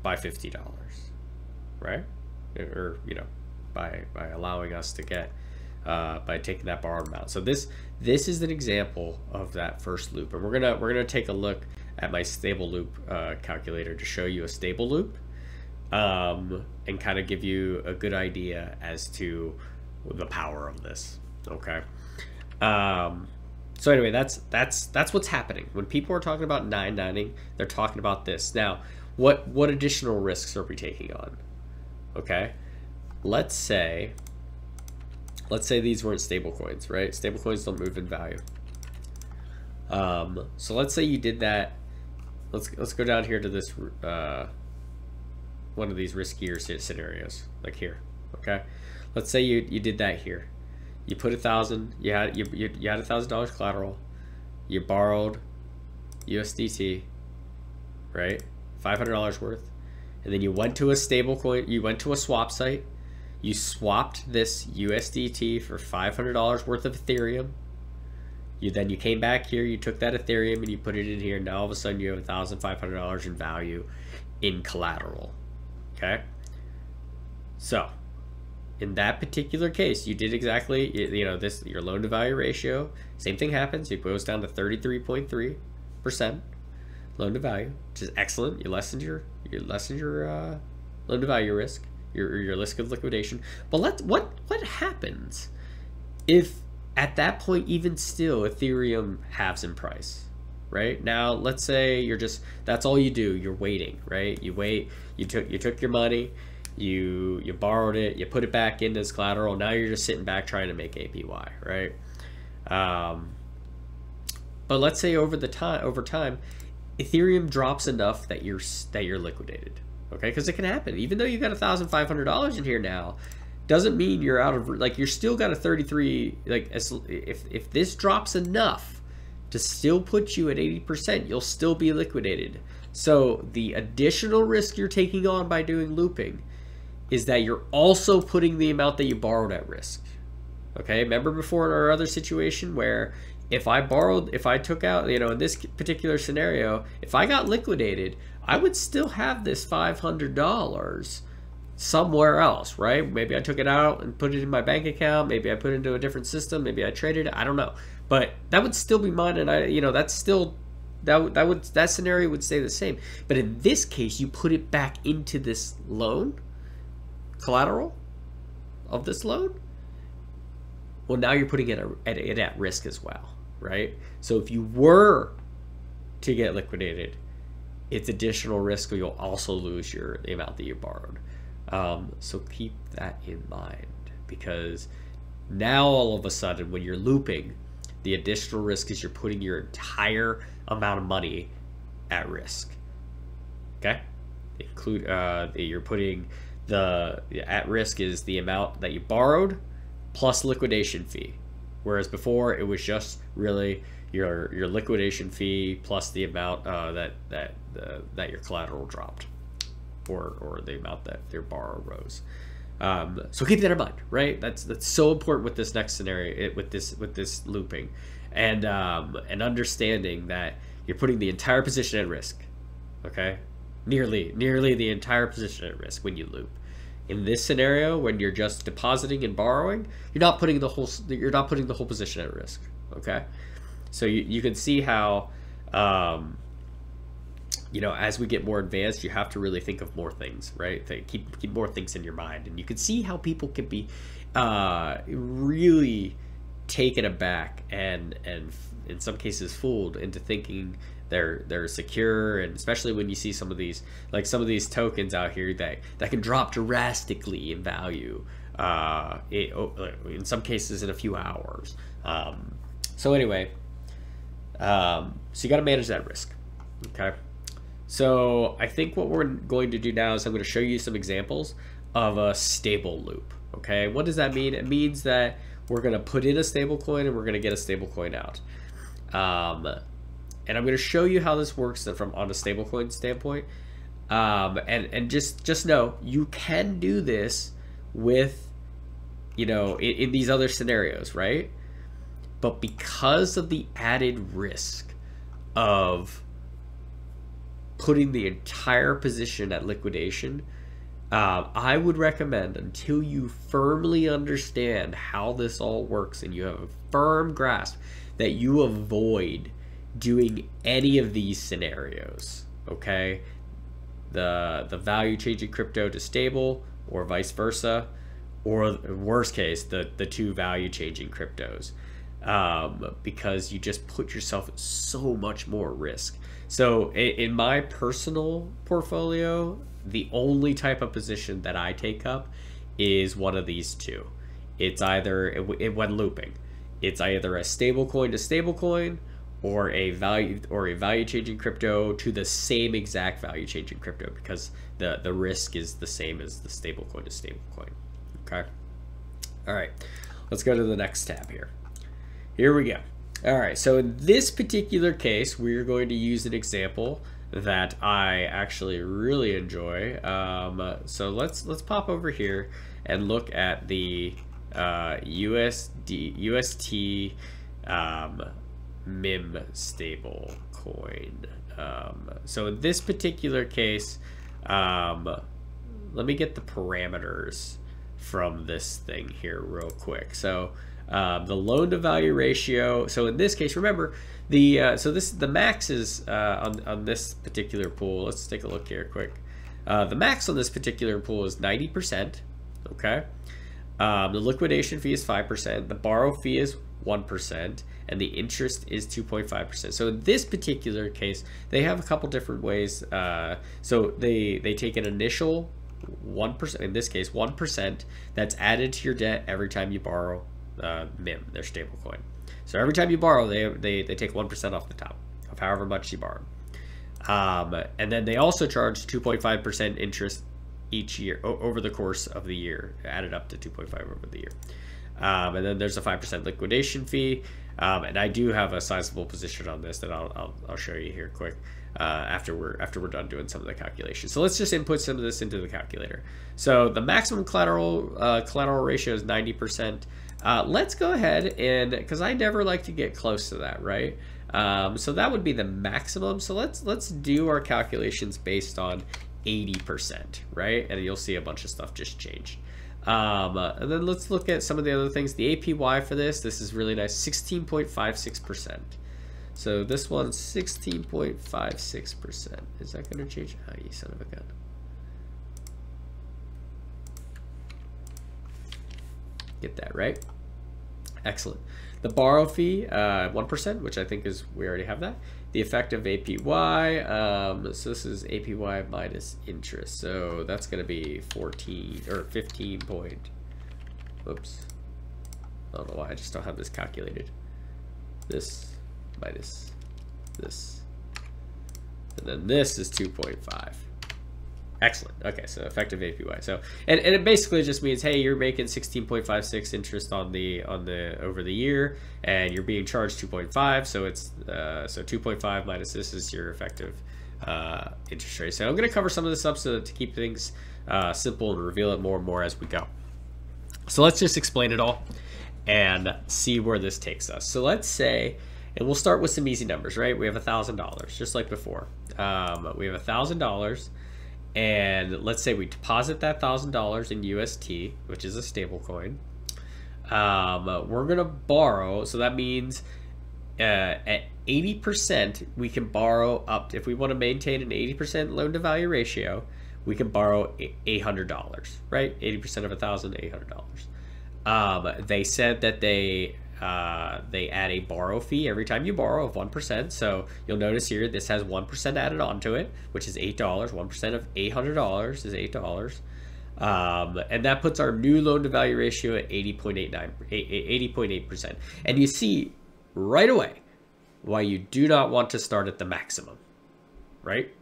by $50, right? Or, you know, by, by allowing us to get, uh, by taking that borrowed amount. So this, this is an example of that first loop. And we're to, we're to take a look at my stable loop uh, calculator to show you a stable loop um, and kind of give you a good idea as to the power of this. Okay. Um, so anyway, that's that's that's what's happening when people are talking about nine nining. They're talking about this now. what what additional risks are we taking on? Okay, let's say let's say these weren't stable coins, right? Stable coins don't move in value. Um, so let's say you did that. Let's let's go down here to this uh, one of these riskier scenarios, like here. Okay, let's say you you did that here. You put a thousand. You had you you, you had a thousand dollars collateral. You borrowed USDT, right? Five hundred dollars worth, and then you went to a stable coin. You went to a swap site. You swapped this USDT for five hundred dollars worth of Ethereum you then you came back here, you took that Ethereum and you put it in here. And now all of a sudden you have thousand five hundred dollars in value in collateral. Okay. So in that particular case, you did exactly you know this your loan to value ratio. Same thing happens. It goes down to thirty three point three percent loan to value, which is excellent. You lessened your you lessened your uh, loan to value risk, your your risk of liquidation. But let's what what happens if at that point, even still, Ethereum halves in price, right? Now, let's say you're just that's all you do. You're waiting, right? You wait. You took you took your money, you you borrowed it, you put it back in as collateral. Now you're just sitting back trying to make APY, right? Um, but let's say over the time over time, Ethereum drops enough that you're that you're liquidated, okay? Because it can happen. Even though you got a thousand five hundred dollars in here now, doesn't mean you're out of like you're still got a 33 like if if this drops enough to still put you at 80% you'll still be liquidated. So the additional risk you're taking on by doing looping is that you're also putting the amount that you borrowed at risk. Okay remember before in our other situation where if I borrowed if I took out you know in this particular scenario if I got liquidated I would still have this $500 somewhere else, right? Maybe I took it out and put it in my bank account. Maybe I put it into a different system. Maybe I traded it. I don't know. But that would still be mine, and I, you know, that's still that that would that scenario would stay the same. But in this case, you put it back into this loan collateral of this loan. Well, now you're putting it at, it at risk as well, right? So if you were to get liquidated, it's additional risk. You'll also lose your the amount that you borrowed. Um, so keep that in mind because now all of a sudden when you're looping, the additional risk is you're putting your entire amount of money at risk. Okay, include uh, you're putting the at risk is the amount that you borrowed plus liquidation fee, whereas before it was just really your your liquidation fee plus the amount uh, that that uh, that your collateral dropped or or the amount that their borrow rose. Um, so keep that in mind, right? That's that's so important with this next scenario, it, with this with this looping, and um, and understanding that you're putting the entire position at risk. Okay, nearly nearly the entire position at risk when you loop. In this scenario, when you're just depositing and borrowing, you're not putting the whole you're not putting the whole position at risk. Okay, so you, you can see how um, you know, as we get more advanced, you have to really think of more things, right? Keep keep more things in your mind, and you can see how people can be uh, really taken aback and and in some cases fooled into thinking they're they're secure. And especially when you see some of these like some of these tokens out here that that can drop drastically in value uh, it, oh, in some cases in a few hours. Um, so anyway um, so you got to manage that risk okay so I think what we're going to do now is I'm going to show you some examples of a stable loop. Okay, what does that mean? It means that we're going to put in a stable coin and we're going to get a stable coin out. Um, and I'm going to show you how this works from on a stablecoin standpoint. Um, and and just just know you can do this with, you know, in, in these other scenarios, right? But because of the added risk of putting the entire position at liquidation, uh, I would recommend until you firmly understand how this all works and you have a firm grasp that you avoid doing any of these scenarios. Okay, the the value changing crypto to stable or vice versa, or worst case the the two value changing cryptos. um, because you just put yourself at so much more risk. So in, my personal portfolio, the only type of position that I take up is one of these two. It's either it, when looping, it's either a stable coin to stable coin or a value or a value changing crypto to the same exact value changing crypto because the the risk is the same as the stable coin to stable coin. Okay. All right. Let's go to the next tab here. Here we go. All right. So in this particular case, we're going to use an example that I actually really enjoy. Um, so let's let's pop over here and look at the uh, USD UST um, MIM stable coin. Um, so in this particular case, um, let me get the parameters from this thing here real quick. So um, the loan to value ratio. So in this case, remember the uh, so this the max is uh, on on this particular pool. Let's take a look here quick. Uh, the max on this particular pool is 90%. Okay. Um, the liquidation fee is 5%. The borrow fee is 1% and the interest is 2.5%. So in this particular case, they have a couple different ways. Uh, so they, they take an initial 1%, in this case, 1% that's added to your debt every time you borrow uh, MIM, their stablecoin. So every time you borrow, they, they, they take 1% off the top of however much you borrow. Um, and then they also charge 2.5% interest each year over the course of the year, added up to 2.5 over the year. Um, and then there's a 5% liquidation fee. Um, and I do have a sizable position on this that I'll, I'll, I'll show you here quick uh, after we're after we're done doing some of the calculations. So let's just input some of this into the calculator. So the maximum collateral uh, collateral ratio is 90%. Uh, let's go ahead and because I never like to get close to that, right? Um, so that would be the maximum. So let's let's do our calculations based on 80%, right? And you'll see a bunch of stuff just change. Um, and then let's look at some of the other things. The APY for this, this is really nice, 16.56%. So this one's 16.56%. Is that going to change? Oh, you son of a gun. Get that right. Excellent. The borrow fee, uh, 1%, which I think is, we already have that the effective APY. Um, so this is APY minus interest. So that's going to be 14 or 15 point. Oops. I don't know why I just don't have this calculated. This minus this. And then this is 2.5. Excellent. Okay, so effective APY. So and, and it basically just means hey, you're making 16.56 interest on the on the over the year, and you're being charged 2.5. So it's uh, so 2.5 minus this is your effective uh, interest rate. So I'm going to cover some of this up so to keep things uh, simple and reveal it more and more as we go. So let's just explain it all and see where this takes us. So let's say, and we'll start with some easy numbers, right? We have a thousand dollars, just like before. Um, we have a thousand dollars and let's say we deposit that thousand dollars in UST, which is a stable coin. Um, we're gonna borrow, so that means uh, at 80%, we can borrow up. If we want to maintain an 80% loan to value ratio, we can borrow $800, right? 80% of a thousand, $800. Um, they said that they uh, they add a borrow fee every time you borrow of 1%. So you'll notice here this has 1% added onto it, which is $8. 1% of $800 is $8. Um, and that puts our new loan to value ratio at 80.89, 80.8%. And you see right away why you do not want to start at the maximum, right?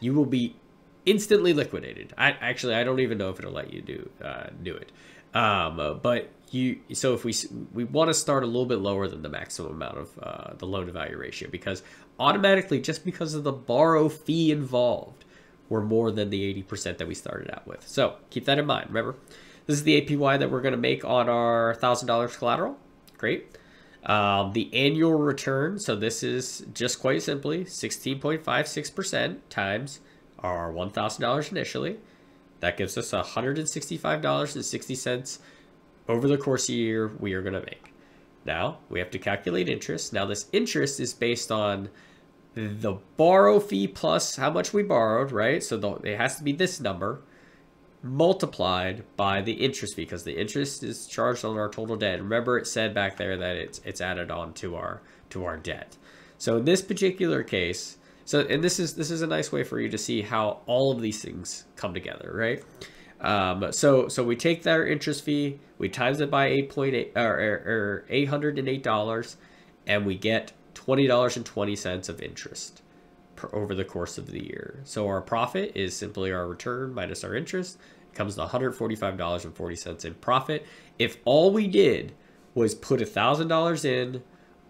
You will be instantly liquidated. I actually I don't even know if it'll let you do uh, do it. Um, but you so if we we want to start a little bit lower than the maximum amount of uh, the loan to value ratio because automatically just because of the borrow fee involved we're more than the 80% that we started out with. So keep that in mind remember? This is the APY that we're going to make on our thousand dollars collateral. Great. Um, the annual return so this is just quite simply 16.56% times our $1,000 initially. That gives us $165.60 over the course of a year we are going to make. Now we have to calculate interest. Now this interest is based on the borrow fee plus how much we borrowed, right? So the, it has to be this number multiplied by the interest fee because the interest is charged on our total debt. Remember it said back there that it's it's added on to our to our debt. So in this particular case, so and this is this is a nice way for you to see how all of these things come together, right? Um, so so we take their interest fee, we times it by 8.8 or, or, or $808 and we get $20.20 of interest per, over the course of the year. So our profit is simply our return minus our interest. It comes to $145.40 in profit. If all we did was put $1,000 in,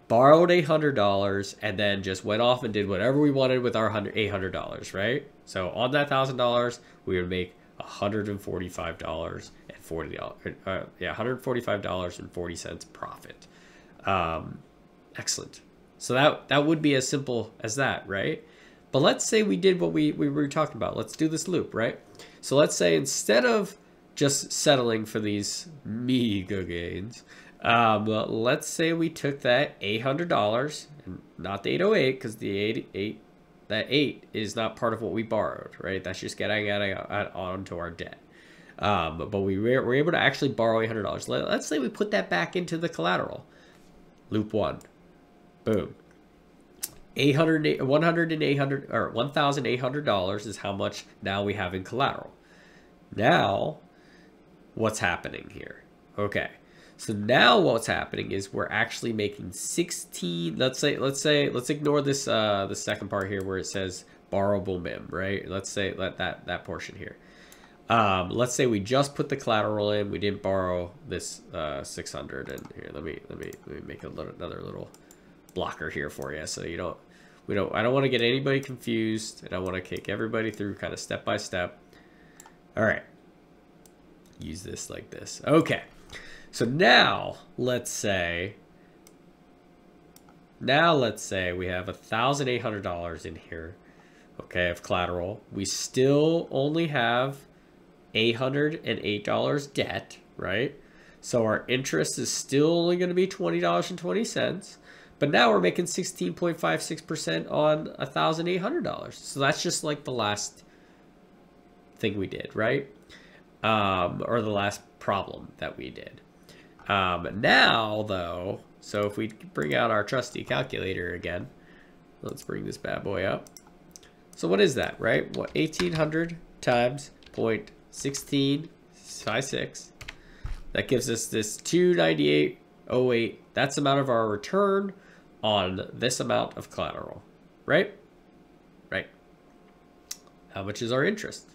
borrowed $800, and then just went off and did whatever we wanted with our $800, right? So on that $1,000, we would make $145 and 40 uh, yeah $145.40 profit. Um, excellent. So that that would be as simple as that right? But let's say we did what we, we were talking about. Let's do this loop right? So let's say instead of just settling for these mega gains um, let's say we took that $800 and not the 808 because the 88 that eight is not part of what we borrowed, right? That's just getting adding onto our debt. Um, but we were, were, able to actually borrow $800. Let, let's say we put that back into the collateral. Loop one. Boom. 800, 100 and 800 or $1,800 is how much now we have in collateral. Now, what's happening here? Okay. So now what's happening is we're actually making 16, let's say, let's say, let's ignore this, uh, the second part here where it says borrowable MIM, right? Let's say, let that, that portion here. Um, let's say we just put the collateral in, we didn't borrow this, uh, 600 and here, let me, let me, let me make a little, another little blocker here for you. So you don't, we don't, I don't want to get anybody confused and I want to kick everybody through kind of step by step. All right. Use this like this. Okay. So now, let's say, now let's say we have $1,800 in here, okay, of collateral. We still only have $808 debt, right? So our interest is still only going to be $20.20. But now we're making 16.56% on $1,800. So that's just like the last thing we did, right? Um, or the last problem that we did. Um, now, though, so if we bring out our trusty calculator again, let's bring this bad boy up. So what is that, right? What 1800 times 0.1656. That gives us this 298.08. That's the amount of our return on this amount of collateral, right? Right. How much is our interest?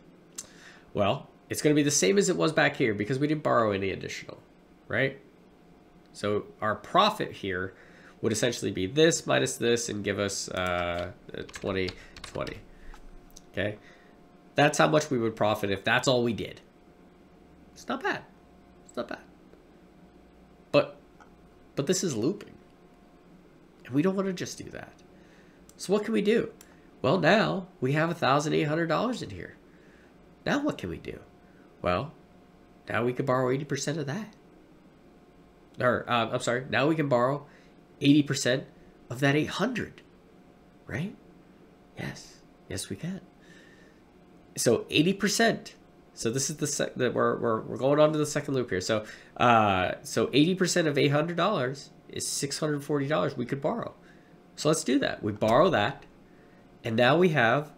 Well, it's going to be the same as it was back here because we didn't borrow any additional right? So our profit here would essentially be this minus this and give us uh, 20, 20. Okay, that's how much we would profit if that's all we did. It's not bad. It's not bad. But, but this is looping. And we don't want to just do that. So what can we do? Well, now we have $1,800 in here. Now what can we do? Well, now we could borrow 80% of that or uh, I'm sorry, now we can borrow 80% of that 800, right? Yes, yes, we can. So 80%. So this is the sec that we're, we're, we're going on to the second loop here. So, uh, so 80% of $800 is $640 we could borrow. So let's do that. We borrow that. And now we have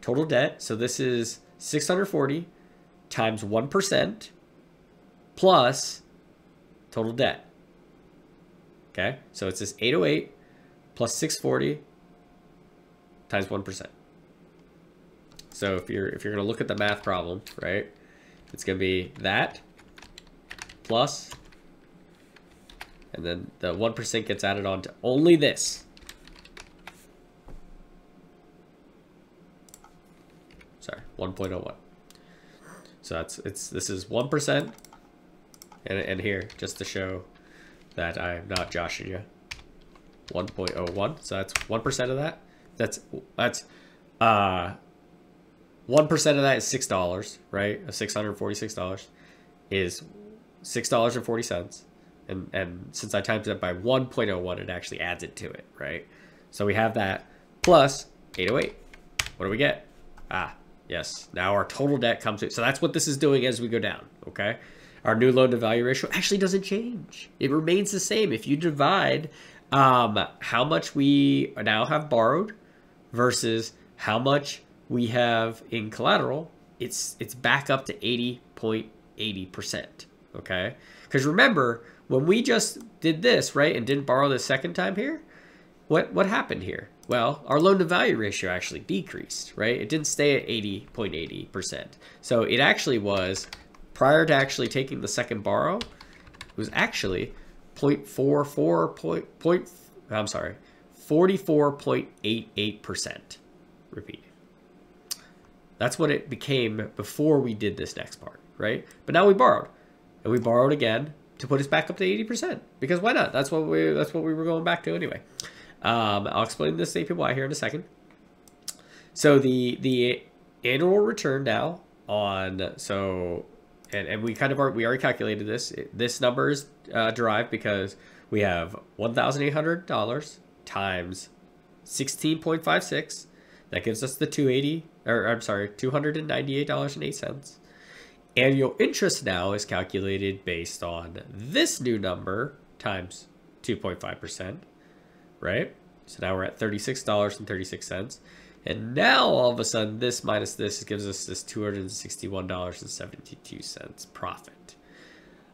total debt. So this is 640 times 1% plus total debt. Okay, so it's this 808 plus 640 times 1%. So if you're if you're gonna look at the math problem, right, it's gonna be that plus, and then the 1% gets added on to only this. Sorry, 1.01. So that's it's this is 1% and, and here, just to show that I'm not joshing you. 1.01, so that's 1% of that. That's, that's, uh, 1% of that is $6, right? $646 is $6.40. And, and since I times it by 1.01, it actually adds it to it, right? So we have that plus 808. What do we get? Ah, Yes. Now our total debt comes to, so that's what this is doing as we go down. Okay. Our new loan to value ratio actually doesn't change. It remains the same. If you divide um, how much we now have borrowed versus how much we have in collateral, it's it's back up to 80.80%. Okay? Because remember, when we just did this, right, and didn't borrow the second time here, what what happened here? Well, our loan to value ratio actually decreased, right? It didn't stay at 80.80%. So it actually was prior to actually taking the second borrow, it was actually 0.44 point, point I'm sorry, 44.88%. Repeat. That's what it became before we did this next part, right? But now we borrowed. And we borrowed again to put us back up to 80%. Because why not? That's what we that's what we were going back to anyway. Um, I'll explain this APY here in a second. So the the annual return now on so and, and we kind of are we already calculated this. This number is uh, derived because we have one thousand eight hundred dollars times sixteen point five six. That gives us the two eighty or I'm sorry two hundred and ninety eight dollars and eight cents. Annual interest now is calculated based on this new number times two point five percent, right? So now we're at thirty six dollars and now all of a sudden, this minus this gives us this $261.72 profit.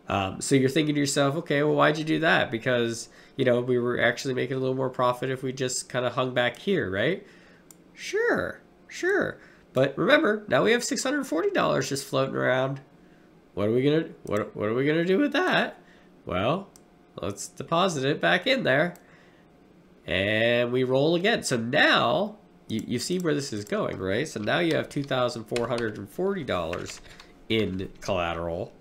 Um, so you're thinking to yourself, okay, well, why'd you do that? Because, you know, we were actually making a little more profit if we just kind of hung back here, right? Sure, sure. But remember, now we have $640 just floating around. What are we gonna what what are we gonna do with that? Well, let's deposit it back in there. And we roll again. So now you, you see where this is going, right? So now you have $2,440 in collateral,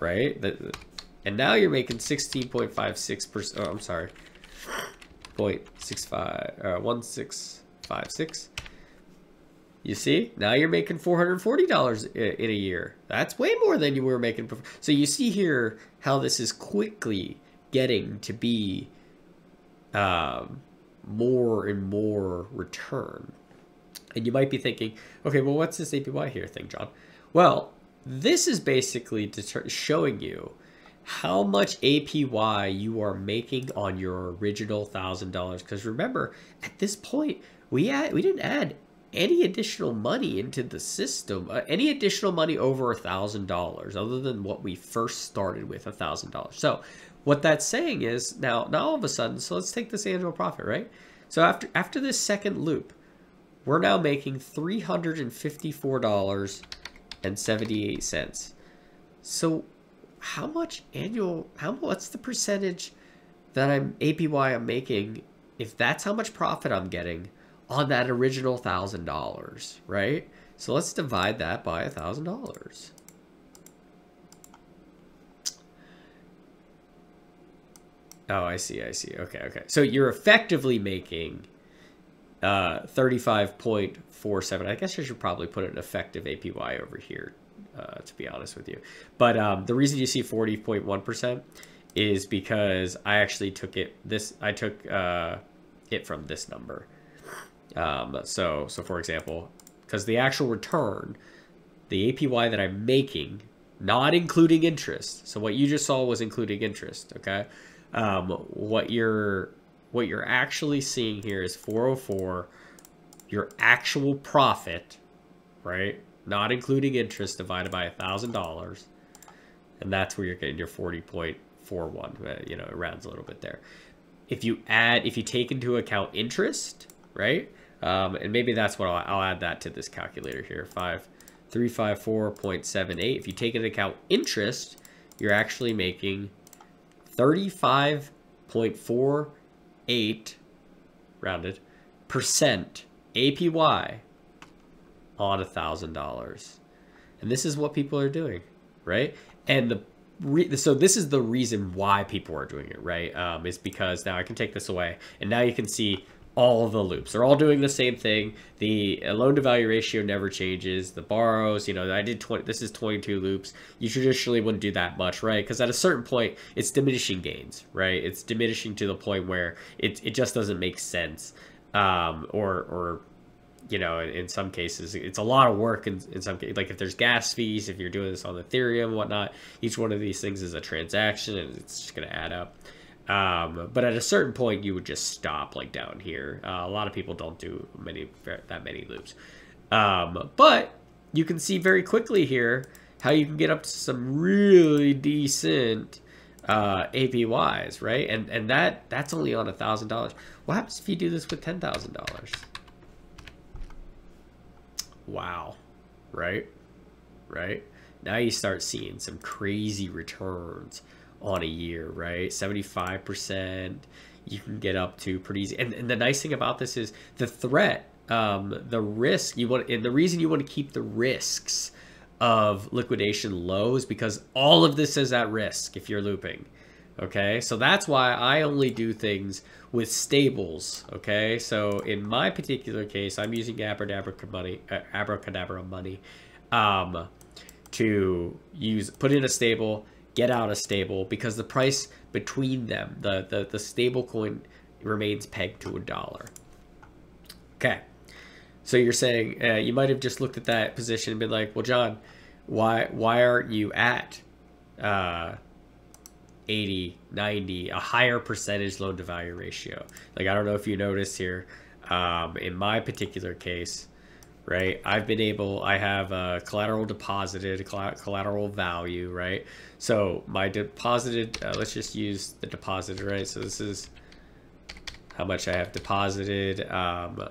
right? That, and now you're making 16.56%. Oh, I'm sorry. 0.65, uh, 1656. You see, now you're making $440 in a year. That's way more than you were making before. So you see here how this is quickly getting to be um, more and more return. And you might be thinking, okay, well, what's this APY here thing, John? Well, this is basically showing you how much APY you are making on your original $1,000. Because remember, at this point, we, add, we didn't add any additional money into the system, uh, any additional money over a $1,000 other than what we first started with a $1,000. So what that's saying is now, now all of a sudden, so let's take this annual profit, right? So after after this second loop, we're now making $354.78. So how much annual, how what's the percentage that I'm APY I'm making if that's how much profit I'm getting on that original $1,000, right? So let's divide that by $1,000. Oh, I see, I see. Okay, okay. So you're effectively making uh, 35.47. I guess I should probably put an effective APY over here, uh, to be honest with you. But um, the reason you see 40.1% is because I actually took it, this, I took uh, it from this number. Um, so, so for example, because the actual return, the APY that I'm making, not including interest. So what you just saw was including interest, okay? Um, what you're what you're actually seeing here is 404, your actual profit, right? Not including interest divided by a thousand dollars, and that's where you're getting your 40.41. Uh, you know, it rounds a little bit there. If you add, if you take into account interest, right? Um, and maybe that's what I'll, I'll add that to this calculator here. Five, three, five, four point seven eight. If you take into account interest, you're actually making 35.48 rounded percent APY on a thousand dollars. And this is what people are doing, right? And the so this is the reason why people are doing it, right? Um, is because now I can take this away, and now you can see all the loops. They're all doing the same thing. The loan to value ratio never changes. The borrows, you know, I did 20, this is 22 loops. You traditionally wouldn't do that much, right? Because at a certain point, it's diminishing gains, right? It's diminishing to the point where it, it just doesn't make sense. Um, or, or you know, in, in, some cases, it's a lot of work. In, in some cases, like if there's gas fees, if you're doing this on Ethereum, whatnot, each one of these things is a transaction, and it's just going to add up. Um, but at a certain point, you would just stop, like down here. Uh, a lot of people don't do many that many loops, um, but you can see very quickly here how you can get up to some really decent uh, APYs, right? And and that that's only on a thousand dollars. What happens if you do this with ten thousand dollars? Wow, right, right. Now you start seeing some crazy returns on a year, right? 75% you can get up to pretty easy. And, and the nice thing about this is the threat, um, the risk you want, and the reason you want to keep the risks of liquidation low is because all of this is at risk if you're looping. Okay, so that's why I only do things with stables. Okay, so in my particular case, I'm using Abracadabra money, uh, Abracadabra money, um, to use put in a stable get out of stable because the price between them, the, the, the stable coin remains pegged to a dollar. Okay. So you're saying uh, you might have just looked at that position and been like, well, John, why why aren't you at uh, 80, 90, a higher percentage loan to value ratio? Like, I don't know if you noticed here, um, in my particular case, right? I've been able, I have a collateral deposited, collateral value, right? So my deposited, uh, let's just use the deposited, right? So this is how much I have deposited. Um,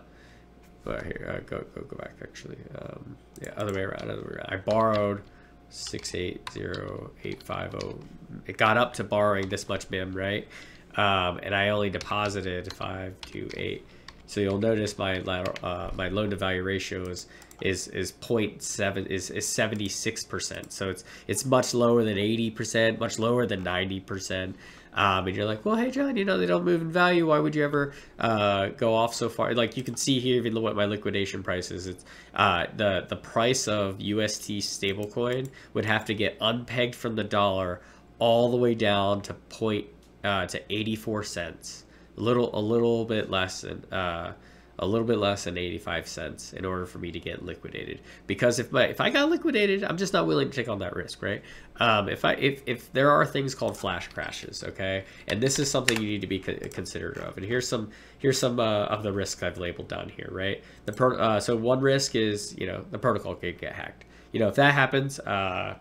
but here, uh, go, go, go back actually. Um, yeah, other way around, other way around. I borrowed 680850. It got up to borrowing this much MIM, right? Um, and I only deposited 528 so you'll notice my uh, my loan to value ratio is is is 0.7 is is 76 percent. So it's it's much lower than 80 percent, much lower than 90 percent. Um, and you're like, well, hey John, you know they don't move in value. Why would you ever uh, go off so far? Like you can see here, even what my liquidation price is. It's uh, the the price of UST stablecoin would have to get unpegged from the dollar all the way down to point uh, to 84 cents a little a little bit less than uh, a little bit less than 85 cents in order for me to get liquidated. Because if my if I got liquidated I'm just not willing to take on that risk right? Um, if I if, if there are things called flash crashes okay? And this is something you need to be considerate of. And here's some here's some uh, of the risks I've labeled down here right? The pro uh, so one risk is you know the protocol could get hacked. You know if that happens uh,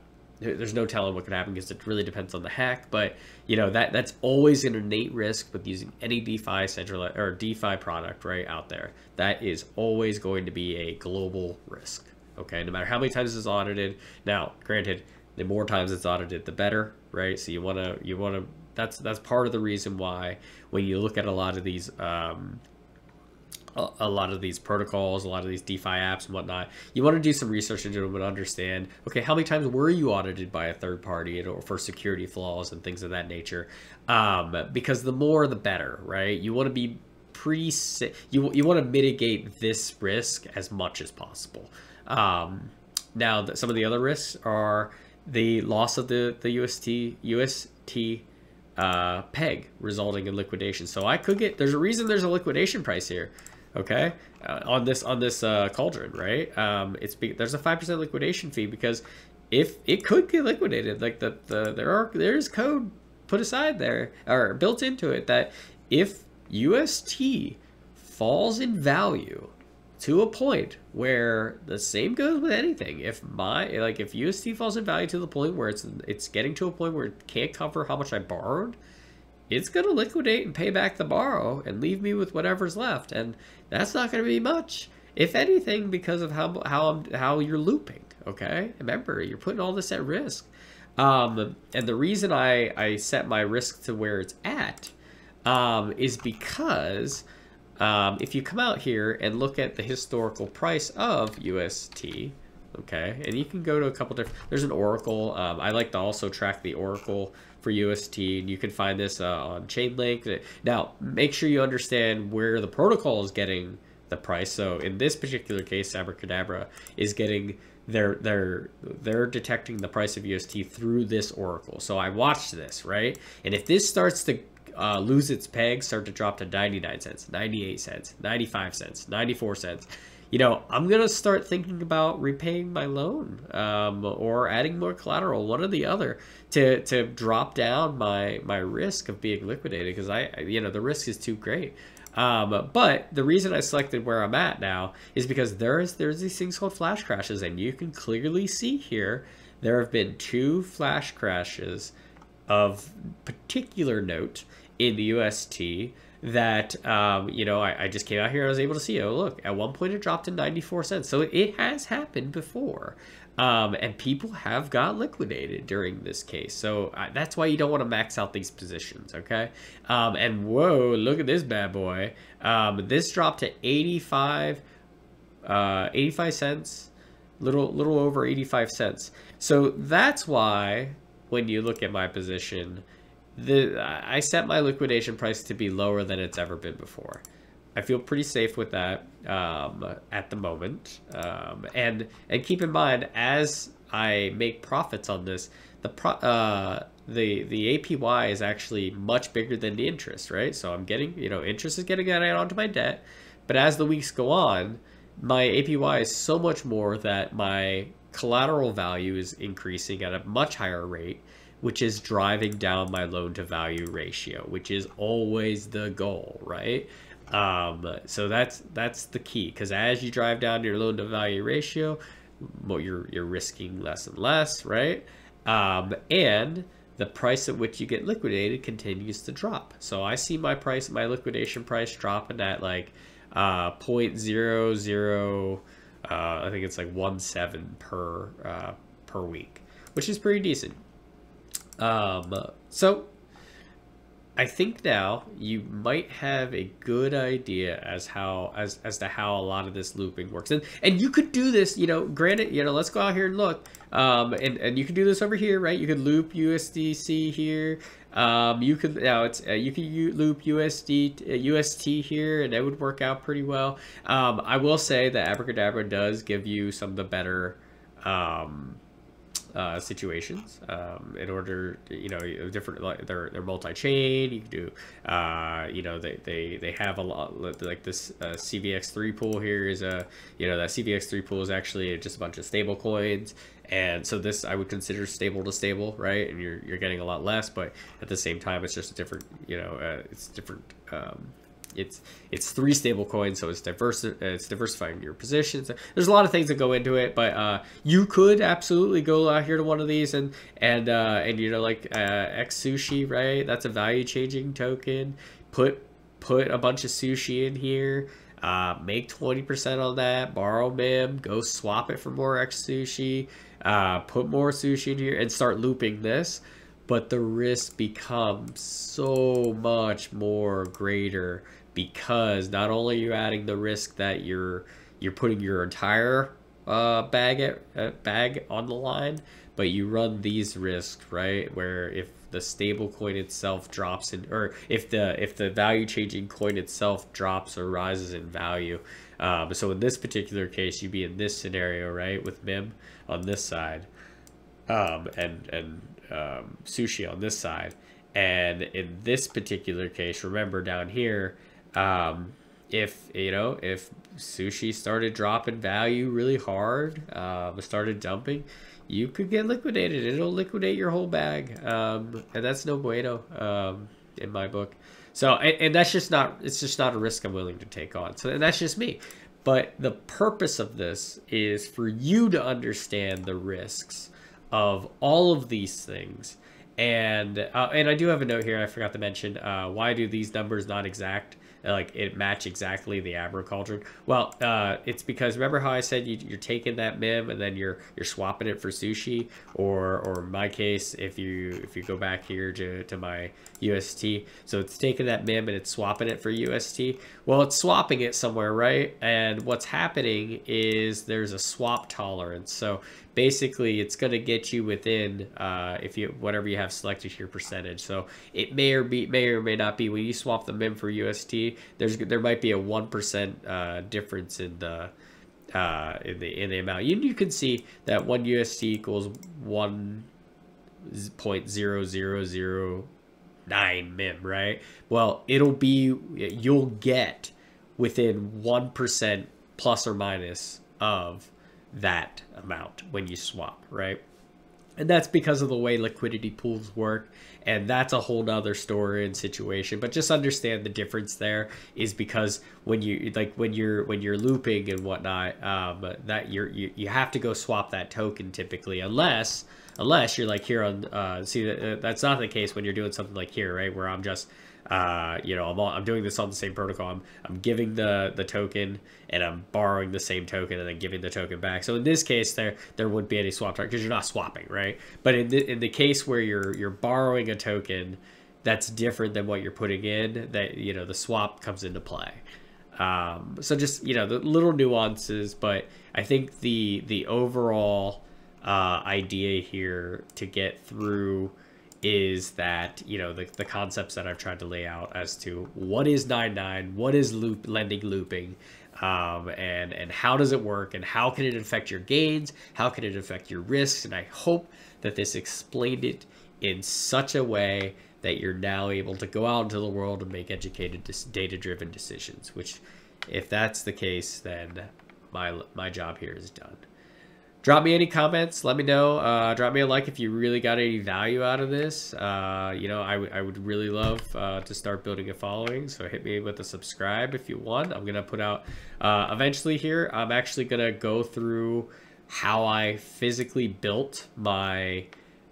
there's no telling what could happen because it really depends on the hack. But you know that that's always an innate risk with using any DeFi central or DeFi product right out there. That is always going to be a global risk. Okay, no matter how many times it's audited. Now, granted, the more times it's audited, the better, right? So you want to you want to that's that's part of the reason why when you look at a lot of these um, a, lot of these protocols, a lot of these DeFi apps and whatnot, you want to do some research into them and understand, okay, how many times were you audited by a third party or for security flaws and things of that nature? Um, because the more, the better, right? You want to be pretty, you, you want to mitigate this risk as much as possible. Um, now, some of the other risks are the loss of the, the UST, UST uh, peg resulting in liquidation. So I could get, there's a reason there's a liquidation price here okay uh, on this on this uh, cauldron right um it's be, there's a five percent liquidation fee because if it could get liquidated like the, the there are there's code put aside there or built into it that if ust falls in value to a point where the same goes with anything if my like if ust falls in value to the point where it's it's getting to a point where it can't cover how much i borrowed it's going to liquidate and pay back the borrow and leave me with whatever's left. And that's not going to be much, if anything, because of how, how, how you're looping. Okay. Remember, you're putting all this at risk. Um, and the reason I, I set my risk to where it's at um, is because um, if you come out here and look at the historical price of UST, okay, and you can go to a couple different, there's an Oracle. Um, I like to also track the Oracle for UST, and you can find this uh, on Chainlink. Now, make sure you understand where the protocol is getting the price. So in this particular case, Abracadabra is getting they're they're they're detecting the price of UST through this oracle. So I watched this right, and if this starts to uh, lose its peg, start to drop to 99 cents, 98 cents, 95 cents, 94 cents, you know, I'm going to start thinking about repaying my loan um, or adding more collateral, one or the other, to, to drop down my, my risk of being liquidated because I, you know, the risk is too great. Um, but the reason I selected where I'm at now is because there's there's these things called flash crashes, and you can clearly see here there have been two flash crashes of particular note in the UST that um, you know I, I, just came out here I was able to see oh look at one point it dropped to 94 cents. So it has happened before. Um, and people have got liquidated during this case. So uh, that's why you don't want to max out these positions okay? Um, and whoa look at this bad boy. Um, this dropped to 85 uh, 85 cents little little over 85 cents. So that's why when you look at my position the I set my liquidation price to be lower than it's ever been before. I feel pretty safe with that um, at the moment. Um, and and keep in mind, as I make profits on this, the pro, uh, the the APY is actually much bigger than the interest, right? So I'm getting you know interest is getting added onto my debt, but as the weeks go on, my APY is so much more that my collateral value is increasing at a much higher rate which is driving down my loan to value ratio, which is always the goal, right? Um, so that's that's the key because as you drive down your loan to value ratio, well, you're you're risking less and less, right? Um, and the price at which you get liquidated continues to drop. So I see my price, my liquidation price dropping at like uh, 0.00, uh, I think it's like one seven per uh, per week, which is pretty decent. Um, so I think now you might have a good idea as how as as to how a lot of this looping works, and and you could do this. You know, granted, you know, let's go out here and look. Um, and and you can do this over here, right? You could loop USDC here. Um, you could now it's uh, you can loop USD uh, UST here, and that would work out pretty well. Um, I will say that Abracadabra does give you some of the better um uh, situations um, in order you know different like they're they're multi-chain you can do uh, you know they, they they have a lot like this uh, CVX3 pool here is a you know that CVX3 pool is actually just a bunch of stable coins. And so this I would consider stable to stable right? And you're you're getting a lot less but at the same time it's just a different you know uh, it's different um, it's it's three stable coins, so it's diverse. It's diversifying your positions. There's a lot of things that go into it, but uh, you could absolutely go out here to one of these and and uh, and you know like uh, X sushi, right? That's a value changing token. Put put a bunch of sushi in here. Uh, make 20% on that, borrow MIM, go swap it for more X sushi, uh, put more sushi in here, and start looping this. But the risk becomes so much more greater because not only are you adding the risk that you're you're putting your entire uh, bag at, uh, bag on the line, but you run these risks right where if the stable coin itself drops in or if the if the value changing coin itself drops or rises in value um, so in this particular case you'd be in this scenario right with mim on this side um, and and um, sushi on this side. And in this particular case remember down here um, if you know if sushi started dropping value really hard, um, started dumping, you could get liquidated. It'll liquidate your whole bag, um, and that's no bueno um, in my book. So, and, and, that's just not it's just not a risk I'm willing to take on. So, and that's just me. But the purpose of this is for you to understand the risks of all of these things. And uh, and I do have a note here I forgot to mention. Uh, why do these numbers not exact? like it match exactly the Abra cauldron. Well, uh, it's because remember how I said you, are taking that mim and then you're you're swapping it for sushi, or or in my case, if you if you go back here to, to my UST, so it's taking that mim and it's swapping it for UST. Well, it's swapping it somewhere, right? And what's happening is there's a swap tolerance. So basically it's going to get you within uh, if you whatever you have selected your percentage. So it may or be may or may not be when you swap the in for UST. There's there might be a one percent uh, difference in the uh, in the in the amount. You you can see that one UST equals one point zero zero zero nine mim, right? Well, it'll be you'll get within one percent plus or minus of that amount when you swap, right? And that's because of the way liquidity pools work. And that's a whole nother story and situation. But just understand the difference there is because when you like when you're when you're looping and whatnot, um, that you're you, you have to go swap that token typically, unless unless you're like here on uh, see that's not the case when you're doing something like here, right? Where I'm just uh, you know, I'm, all, I'm doing this on the same protocol. I'm, I'm giving the, the token and I'm borrowing the same token and then giving the token back. So in this case, there there wouldn't be any swap because you're not swapping, right? But in the, in the case where you're you're borrowing a token that's different than what you're putting in, that you know the swap comes into play. Um, so just you know the little nuances, but I think the the overall uh, idea here to get through is that you know the, the concepts that I've tried to lay out as to what is nine nine, what is loop lending looping, um, and and how does it work, and how can it affect your gains, how can it affect your risks, and I hope that this explained it in such a way that you're now able to go out into the world and make educated, data driven decisions. Which, if that's the case, then my my job here is done drop me any comments. Let me know. Uh, drop me a like if you really got any value out of this. Uh, you know, I, I would really love uh, to start building a following. So hit me with a subscribe if you want. I'm to put out uh, eventually here. I'm actually to go through how I physically built my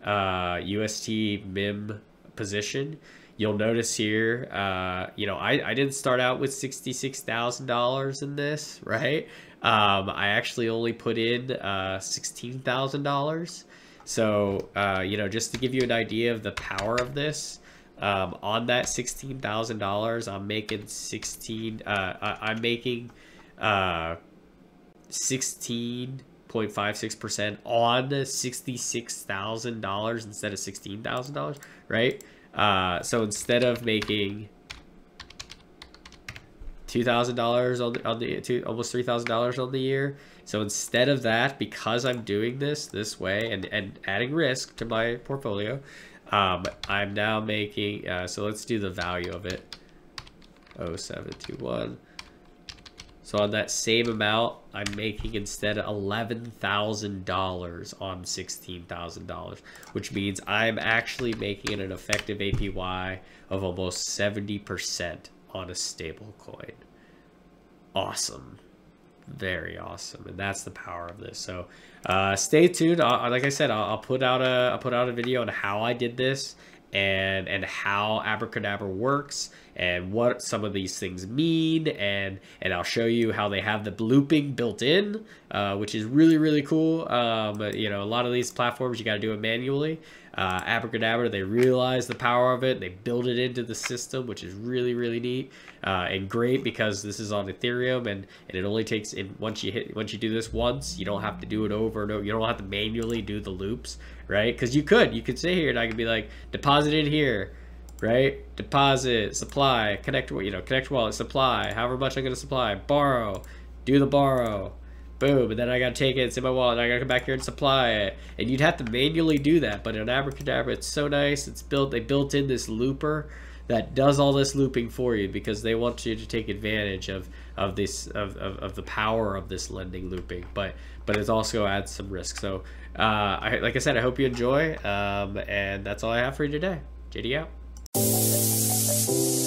UST uh, MIM position. You'll notice here, uh, you know, I, I didn't start out with $66,000 in this, right? Um, I actually only put in uh, $16,000. So, uh, you know, just to give you an idea of the power of this, um, on that $16,000, I'm making 16, uh, I, am making uh, 16.56% on $66,000 instead of $16,000, right? Uh, so instead of making two thousand dollars on the two almost three thousand dollars on the year. So instead of that, because I'm doing this this way and and adding risk to my portfolio, um, I'm now making. Uh, so let's do the value of it. 0721. So on that same amount, I'm making instead $11,000 on $16,000, which means I'm actually making an effective APY of almost 70% on a stable coin. Awesome. Very awesome. And that's the power of this. So uh, stay tuned. I'll, like I said, I'll, I'll put out a I'll put out a video on how I did this and and how abracadabra works and what some of these things mean and and I'll show you how they have the looping built in uh, which is really really cool. Um, you know a lot of these platforms you got to do it manually. Uh, abracadabra they realize the power of it they build it into the system which is really really neat uh, and great because this is on ethereum and, and it only takes in once you hit once you do this once you don't have to do it over and over you don't have to manually do the loops right? Because you could you could sit here and i could be like deposit in here right deposit supply connect you know connect wallet supply however much i'm going to supply borrow do the borrow boom, and then I gotta take it, it's in my wallet, I gotta come back here and supply it. And you'd have to manually do that, but in Abracadabra, it's so nice. It's built, they built in this looper that does all this looping for you because they want you to take advantage of of this of, of, of the power of this lending looping but but it also adds some risk so uh, I, like I said I hope you enjoy um, and that's all I have for you today JD out Thank you.